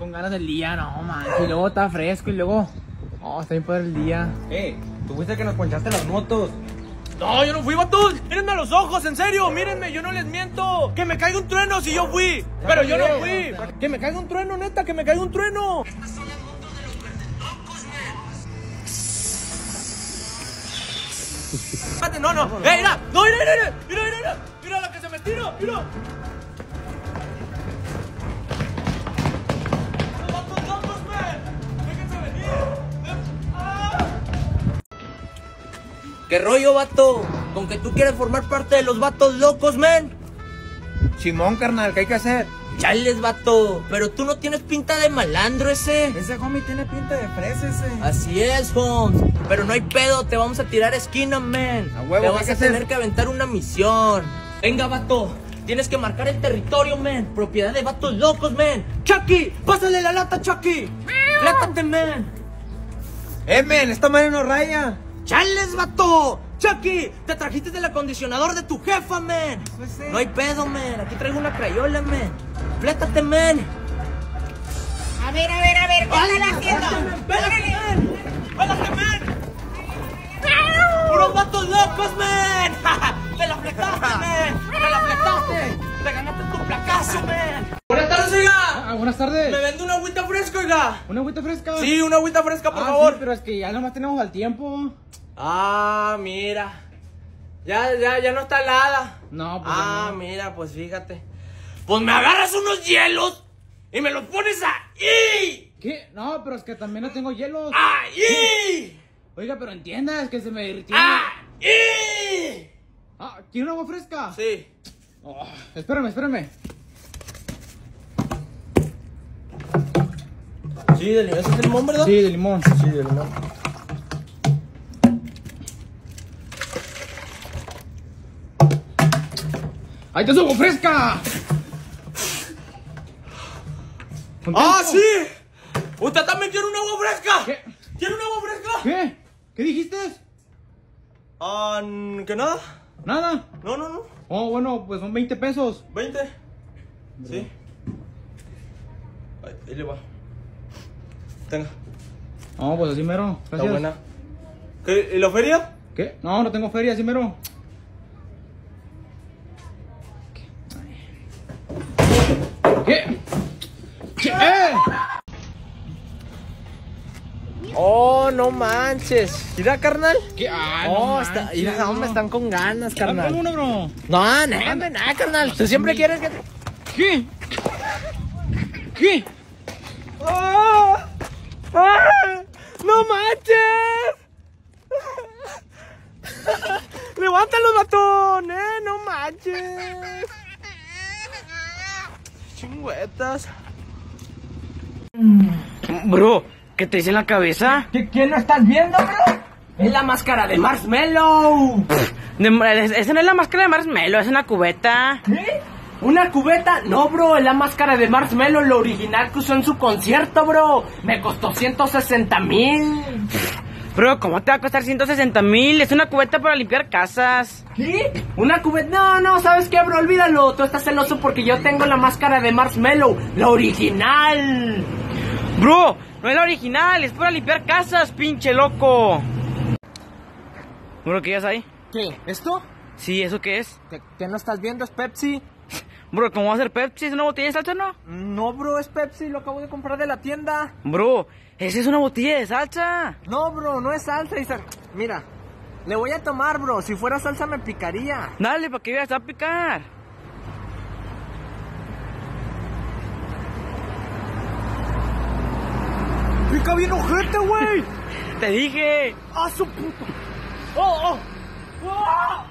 con ganas del día, no, man. Y luego está fresco y luego. Oh, está bien por el día. Eh, tú fuiste que nos ponchaste las motos. No, yo no fui, vatos. Mírenme a los ojos, en serio. Mírenme, yo no les miento. Que me caiga un trueno si yo fui. Pero yo no fui. Que me caiga un trueno, neta, que me caiga un trueno. Espérate, no, no. ¡Eh, mira! ¡No, mira, mira, mira! ¡Mira, mira, mira! ¡Mira la que se me tira! ¡Mira! ¿Qué rollo, vato? ¿Con que tú quieres formar parte de los vatos locos, men? Simón, carnal, ¿qué hay que hacer? Chales, vato. Pero tú no tienes pinta de malandro ese. Ese homie tiene pinta de fresa ese. Así es, Holmes. Pero no hay pedo, te vamos a tirar esquina, men. A huevo, te ¿qué vas a tener hacer? que aventar una misión. Venga, vato. Tienes que marcar el territorio, men. Propiedad de vatos locos, men. Chucky, pásale la lata, Chucky. Látate, men. Eh, men, esta madre no raya. ¡Chales, vato! ¡Chucky! ¡Te trajiste del acondicionador de tu jefa, men! No hay pedo, men. Aquí traigo una crayola, men. Flétate, men. A ver, a ver, a ver, ¿qué están haciendo? ¡Pélate, men! ¡Pélate, men! ¡Puros vatos locos, men! ¡Te la fletaste, men! ¡Te la fletaste! ¡Te ganaste tu placazo, men! ¡Buenas tardes, oiga! Ah, buenas tardes. ¿Me vende una agüita fresca, oiga? ¿Una agüita fresca? Sí, una agüita fresca, por Ah, favor. sí, pero es que ya nomás tenemos al tiempo. Ah, mira. Ya, ya, ya no está helada. No, pues. Ah, no. mira, pues fíjate. Pues me agarras unos hielos y me los pones ahí. ¿Qué? No, pero es que también no tengo hielos. ¡Ahí! Oiga, pero entienda, es que se me derritió. ¡Ahí! Ah, ¿quiere agua fresca? Sí. Oh, espérame, espérame. Sí, de limón. ¿Ese es de limón, verdad? Sí, de limón. Sí, de limón. ¡Ahí te agua fresca! ¡Ah, sí! ¿Usted también quiere un agua fresca? ¿Qué? ¿Quiere un agua fresca? ¿Qué? ¿Qué dijiste? Ah, ¿que nada? ¿Nada? No, no, no. Oh, bueno, pues son 20 pesos. ¿20? Sí. Ahí, ahí le va. Tenga. No, pues así mero. Está Gracias. buena. ¿Qué? ¿Y la feria? ¿Qué? No, no tengo feria, así mero. ¿Qué? ¿Qué? ¡Eh! Oh, no manches. Mira, carnal. ¿Qué? Ah, oh, no está, manches, mira, no. hombre, están con ganas, Dame carnal. uno, bro. No, no, hombre, nada, carnal. Tú siempre quieres que te... ¿Qué? ¿Qué? ¡Ah! ¡Ah! ¡No manches! ¡Levántalo, batón! ¡Eh! ¡No manches! Chingüetas. Bro, ¿qué te dice en la cabeza? ¿Qué, ¿Quién lo estás viendo, bro? Es la máscara de Marshmallow. Esa no es la máscara de Marshmallow, es una cubeta. ¿Qué? ¿Una cubeta? No, bro, es la máscara de Marshmallow, lo original que usó en su concierto, bro. Me costó 160 mil. Bro, ¿cómo te va a costar 160 mil? Es una cubeta para limpiar casas. ¿Qué? ¿Una cubeta? No, no, ¿sabes qué, bro? Olvídalo. Tú estás celoso porque yo tengo la máscara de Marshmallow, la original. Bro, no es la original, es para limpiar casas, pinche loco. Bro, ¿qué es ahí? ¿Qué? ¿Esto? Sí, ¿eso qué es? ¿Qué, qué no estás viendo? ¿Es Pepsi? Bro, ¿cómo va a ser Pepsi? ¿Es una botella de salsa, no? No, bro, es Pepsi. Lo acabo de comprar de la tienda. Bro, esa es una botella de salsa. No, bro, no es salsa. Isaac. Mira, le voy a tomar, bro. Si fuera salsa me picaría. Dale, para que veas, a picar. Pica bien ojete, güey. Te dije. ¡Ah, su puta! ¡Oh, oh! ¡Oh!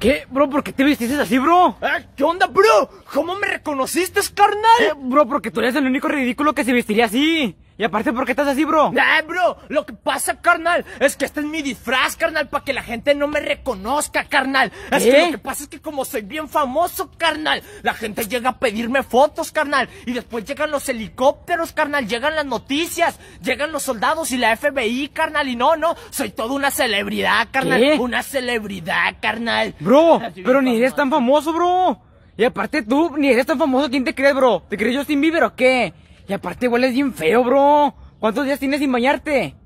¿Qué? Bro, ¿por qué te vestiste así, bro? Eh, ¿Qué onda, bro? ¿Cómo me reconociste, carnal? Eh, bro, porque tú eres el único ridículo que se vestiría así. Y aparte, ¿por qué estás así, bro? Eh, bro, lo que pasa, carnal, es que este es mi disfraz, carnal, para que la gente no me reconozca, carnal. Es que lo que pasa es que como soy bien famoso, carnal, la gente llega a pedirme fotos, carnal, y después llegan los helicópteros, carnal, llegan las noticias, llegan los soldados y la FBI, carnal, y no, no, soy toda una celebridad, carnal, ¿Qué? una celebridad, carnal. Bro, Así pero ni eres tan famoso, bro. Y aparte tú, ni eres tan famoso, ¿quién te crees, bro? ¿Te crees Justin Bieber o qué? Y aparte hueles bien feo, bro. ¿Cuántos días tienes sin bañarte?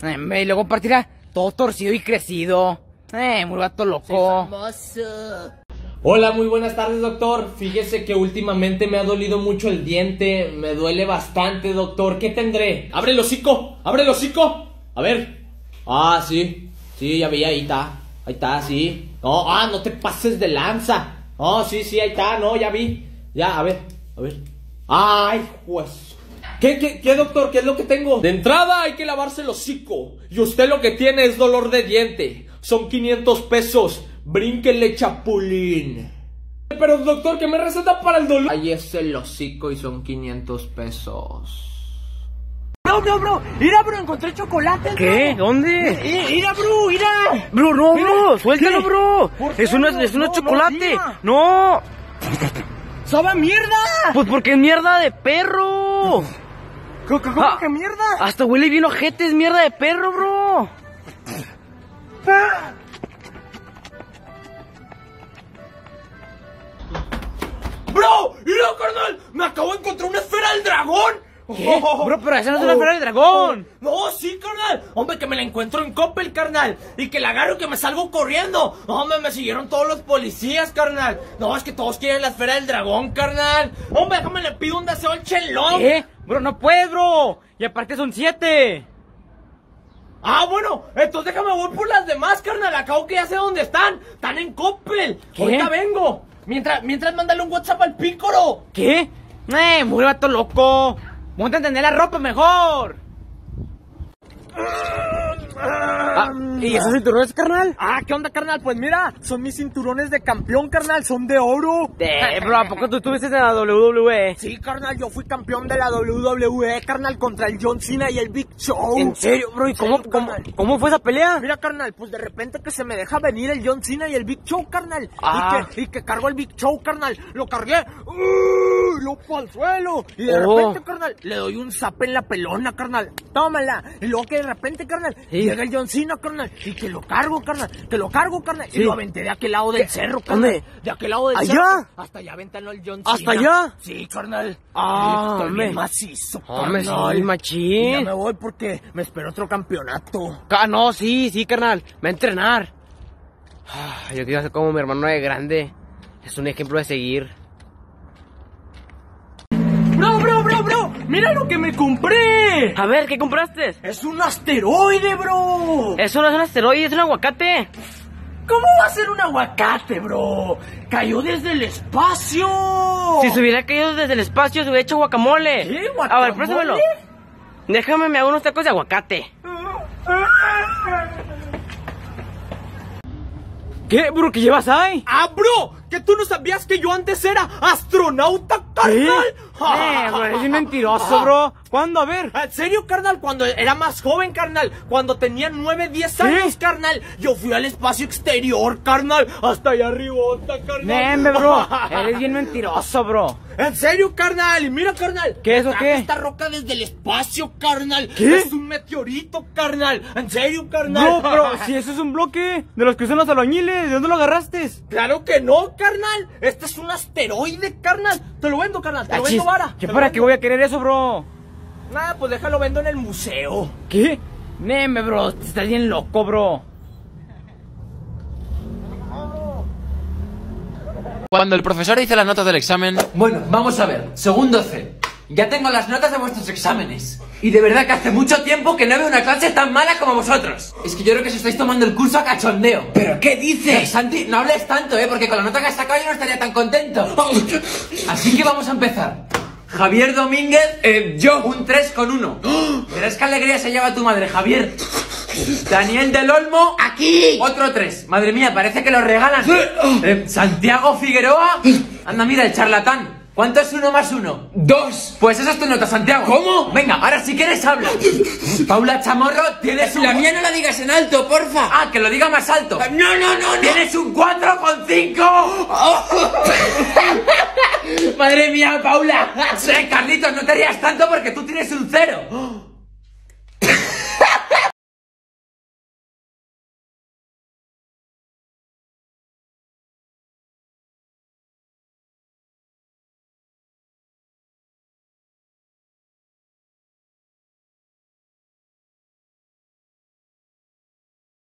Eh, y luego partirá todo torcido y crecido. Eh, muy gato loco. Hola, muy buenas tardes, doctor. Fíjese que últimamente me ha dolido mucho el diente. Me duele bastante, doctor. ¿Qué tendré? ¡Abre el hocico! ¡Abre el hocico! A ver. Ah, sí. Sí, ya vi, ahí está. Ahí está, sí. No, ah, no te pases de lanza. Oh, sí, sí, ahí está. No, ya vi. Ya, a ver, a ver. ¡Ay, pues! ¿Qué, qué, qué, doctor? ¿Qué es lo que tengo? De entrada hay que lavarse el hocico. Y usted lo que tiene es dolor de diente. Son 500 pesos. Brínquele, chapulín. Pero, doctor, ¿qué me receta para el dolor? Ahí es el hocico y son 500 pesos. Bro, bro, bro, mira, bro, encontré chocolate, ¿Qué? bro. ¿Dónde? Mira, mira, bro, mira. Bro, no, bro, Mira. suéltalo, ¿Qué? bro. ¿Por qué, Es una, bro? es No, no, chocolate. No. ¡Sabe mierda! Pues porque es mierda de perro. ¿Cómo, cómo Ah, que mierda? Hasta huele bien ojete, es mierda de perro, bro. ¡Bro! ¡Mira, carnal! ¡Me acabo de encontrar una esfera del dragón! ¿Qué? Bro, pero esa no es una esfera del dragón. No, sí, carnal. Hombre, que me la encuentro en Coppel, carnal. Y que la agarro y que me salgo corriendo. Hombre, me siguieron todos los policías, carnal. No, es que todos quieren la esfera del dragón, carnal. Hombre, déjame le pido un deseo al chelón. ¿Qué? Bro, no puedes, bro. Y aparte son siete. Ah, bueno, entonces déjame voy por las demás, carnal. Acabo que ya sé dónde están. Están en Coppel. ¿Qué? Ahorita vengo. Mientras, mientras mándale un WhatsApp al pícoro. ¿Qué? Eh, muy vato loco. Ponte a entender la ropa mejor. Ah, ¿Y esos cinturones, carnal? Ah, ¿qué onda, carnal? Pues mira, son mis cinturones de campeón, carnal. Son de oro. Eh, bro, ¿a poco tú estuviste en la WWE? Sí, carnal, yo fui campeón de la WWE, carnal, contra el John Cena y el Big Show. ¿En serio, bro? ¿Y cómo, serio, cómo, cómo fue esa pelea? Mira, carnal, pues de repente que se me deja venir el John Cena y el Big Show, carnal. Ah. Y, que, y que cargo el Big Show, carnal. Lo cargué. ¡Uh! Lo al suelo. Y de Oh. repente, carnal, le doy un zap en la pelona, carnal. Tómala. Y luego que de repente, carnal, Sí. Llega el John Cena, carnal. Y que lo cargo, carnal. Que lo cargo, carnal. Sí. Y lo aventé de aquel lado del cerro, carnal. ¿Dónde? De aquel lado del ¿Allá? cerro. Hasta allá aventarlo el John Cena. ¿Hasta allá? Sí, carnal. Ah, hombre. bien macizo, Hombre, carnal. sí, Y machín. ya me voy porque me espero otro campeonato. Ah, no, sí, sí, carnal. Va a entrenar. Ah, Yo quiero ser como mi hermano de grande. Es un ejemplo de seguir. Bro, bro, bro, bro. Mira lo que me compré. A ver, ¿qué compraste? Es un asteroide, bro. Eso no es un asteroide, es un aguacate. ¿Cómo va a ser un aguacate, bro? Cayó desde el espacio. Si se hubiera caído desde el espacio, se hubiera hecho guacamole. ¿Qué? A ver, ¿Guacamole? préstamelo. Déjame, me hago unos tacos de aguacate. ¿Qué, bro? ¿Qué llevas ahí? Ah, bro, que tú no sabías que yo antes era astronauta, carnal. Eh, bro, eres un mentiroso, bro. ¿Cuándo? A ver. ¿En serio, carnal? Cuando era más joven, carnal. Cuando tenía 9, 10 años, carnal. Yo fui al espacio exterior, carnal. Hasta allá arriba, carnal. Neme, bro. Eres bien mentiroso, bro. En serio, carnal. Y mira, carnal. ¿Qué es o qué? Esta roca desde el espacio, carnal. ¿Qué? Es un meteorito, carnal. En serio, carnal. Bro, pero si eso es un bloque de los que usan los albañiles, ¿de dónde lo agarraste? Claro que no, carnal. Este es un asteroide, carnal. Te lo vendo, carnal. Te lo vendo, vara. ¿Qué para qué voy a querer eso, bro? Nada, pues déjalo vendo en el museo. ¿Qué? Neme, bro. Estás bien loco, bro. Cuando el profesor dice las notas del examen... Bueno, vamos a ver. Segundo C. Ya tengo las notas de vuestros exámenes. Y de verdad que hace mucho tiempo que no veo una clase tan mala como vosotros. Es que yo creo que os estáis tomando el curso a cachondeo. ¿Pero qué dices? Santi, no hables tanto, ¿eh? Porque con la nota que has sacado yo no estaría tan contento. Así que vamos a empezar. Javier Domínguez, Eh, yo. un 3 con 1. Verás qué alegría se lleva tu madre, Javier. Daniel del Olmo, aquí. Otro 3. Madre mía, parece que lo regalan. Eh, Santiago Figueroa. Anda, mira, el charlatán. ¿Cuánto es uno más uno? Dos. Pues esa es tu nota, Santiago. ¿Cómo? Venga, ahora si quieres habla. Paula Chamorro, tienes un... La mía no la digas en alto, porfa. Ah, que lo diga más alto. No, no, no, no. Tienes un 4 con 5. Madre mía, Paula. Sí, Carlitos, no te rías tanto porque tú tienes un 0.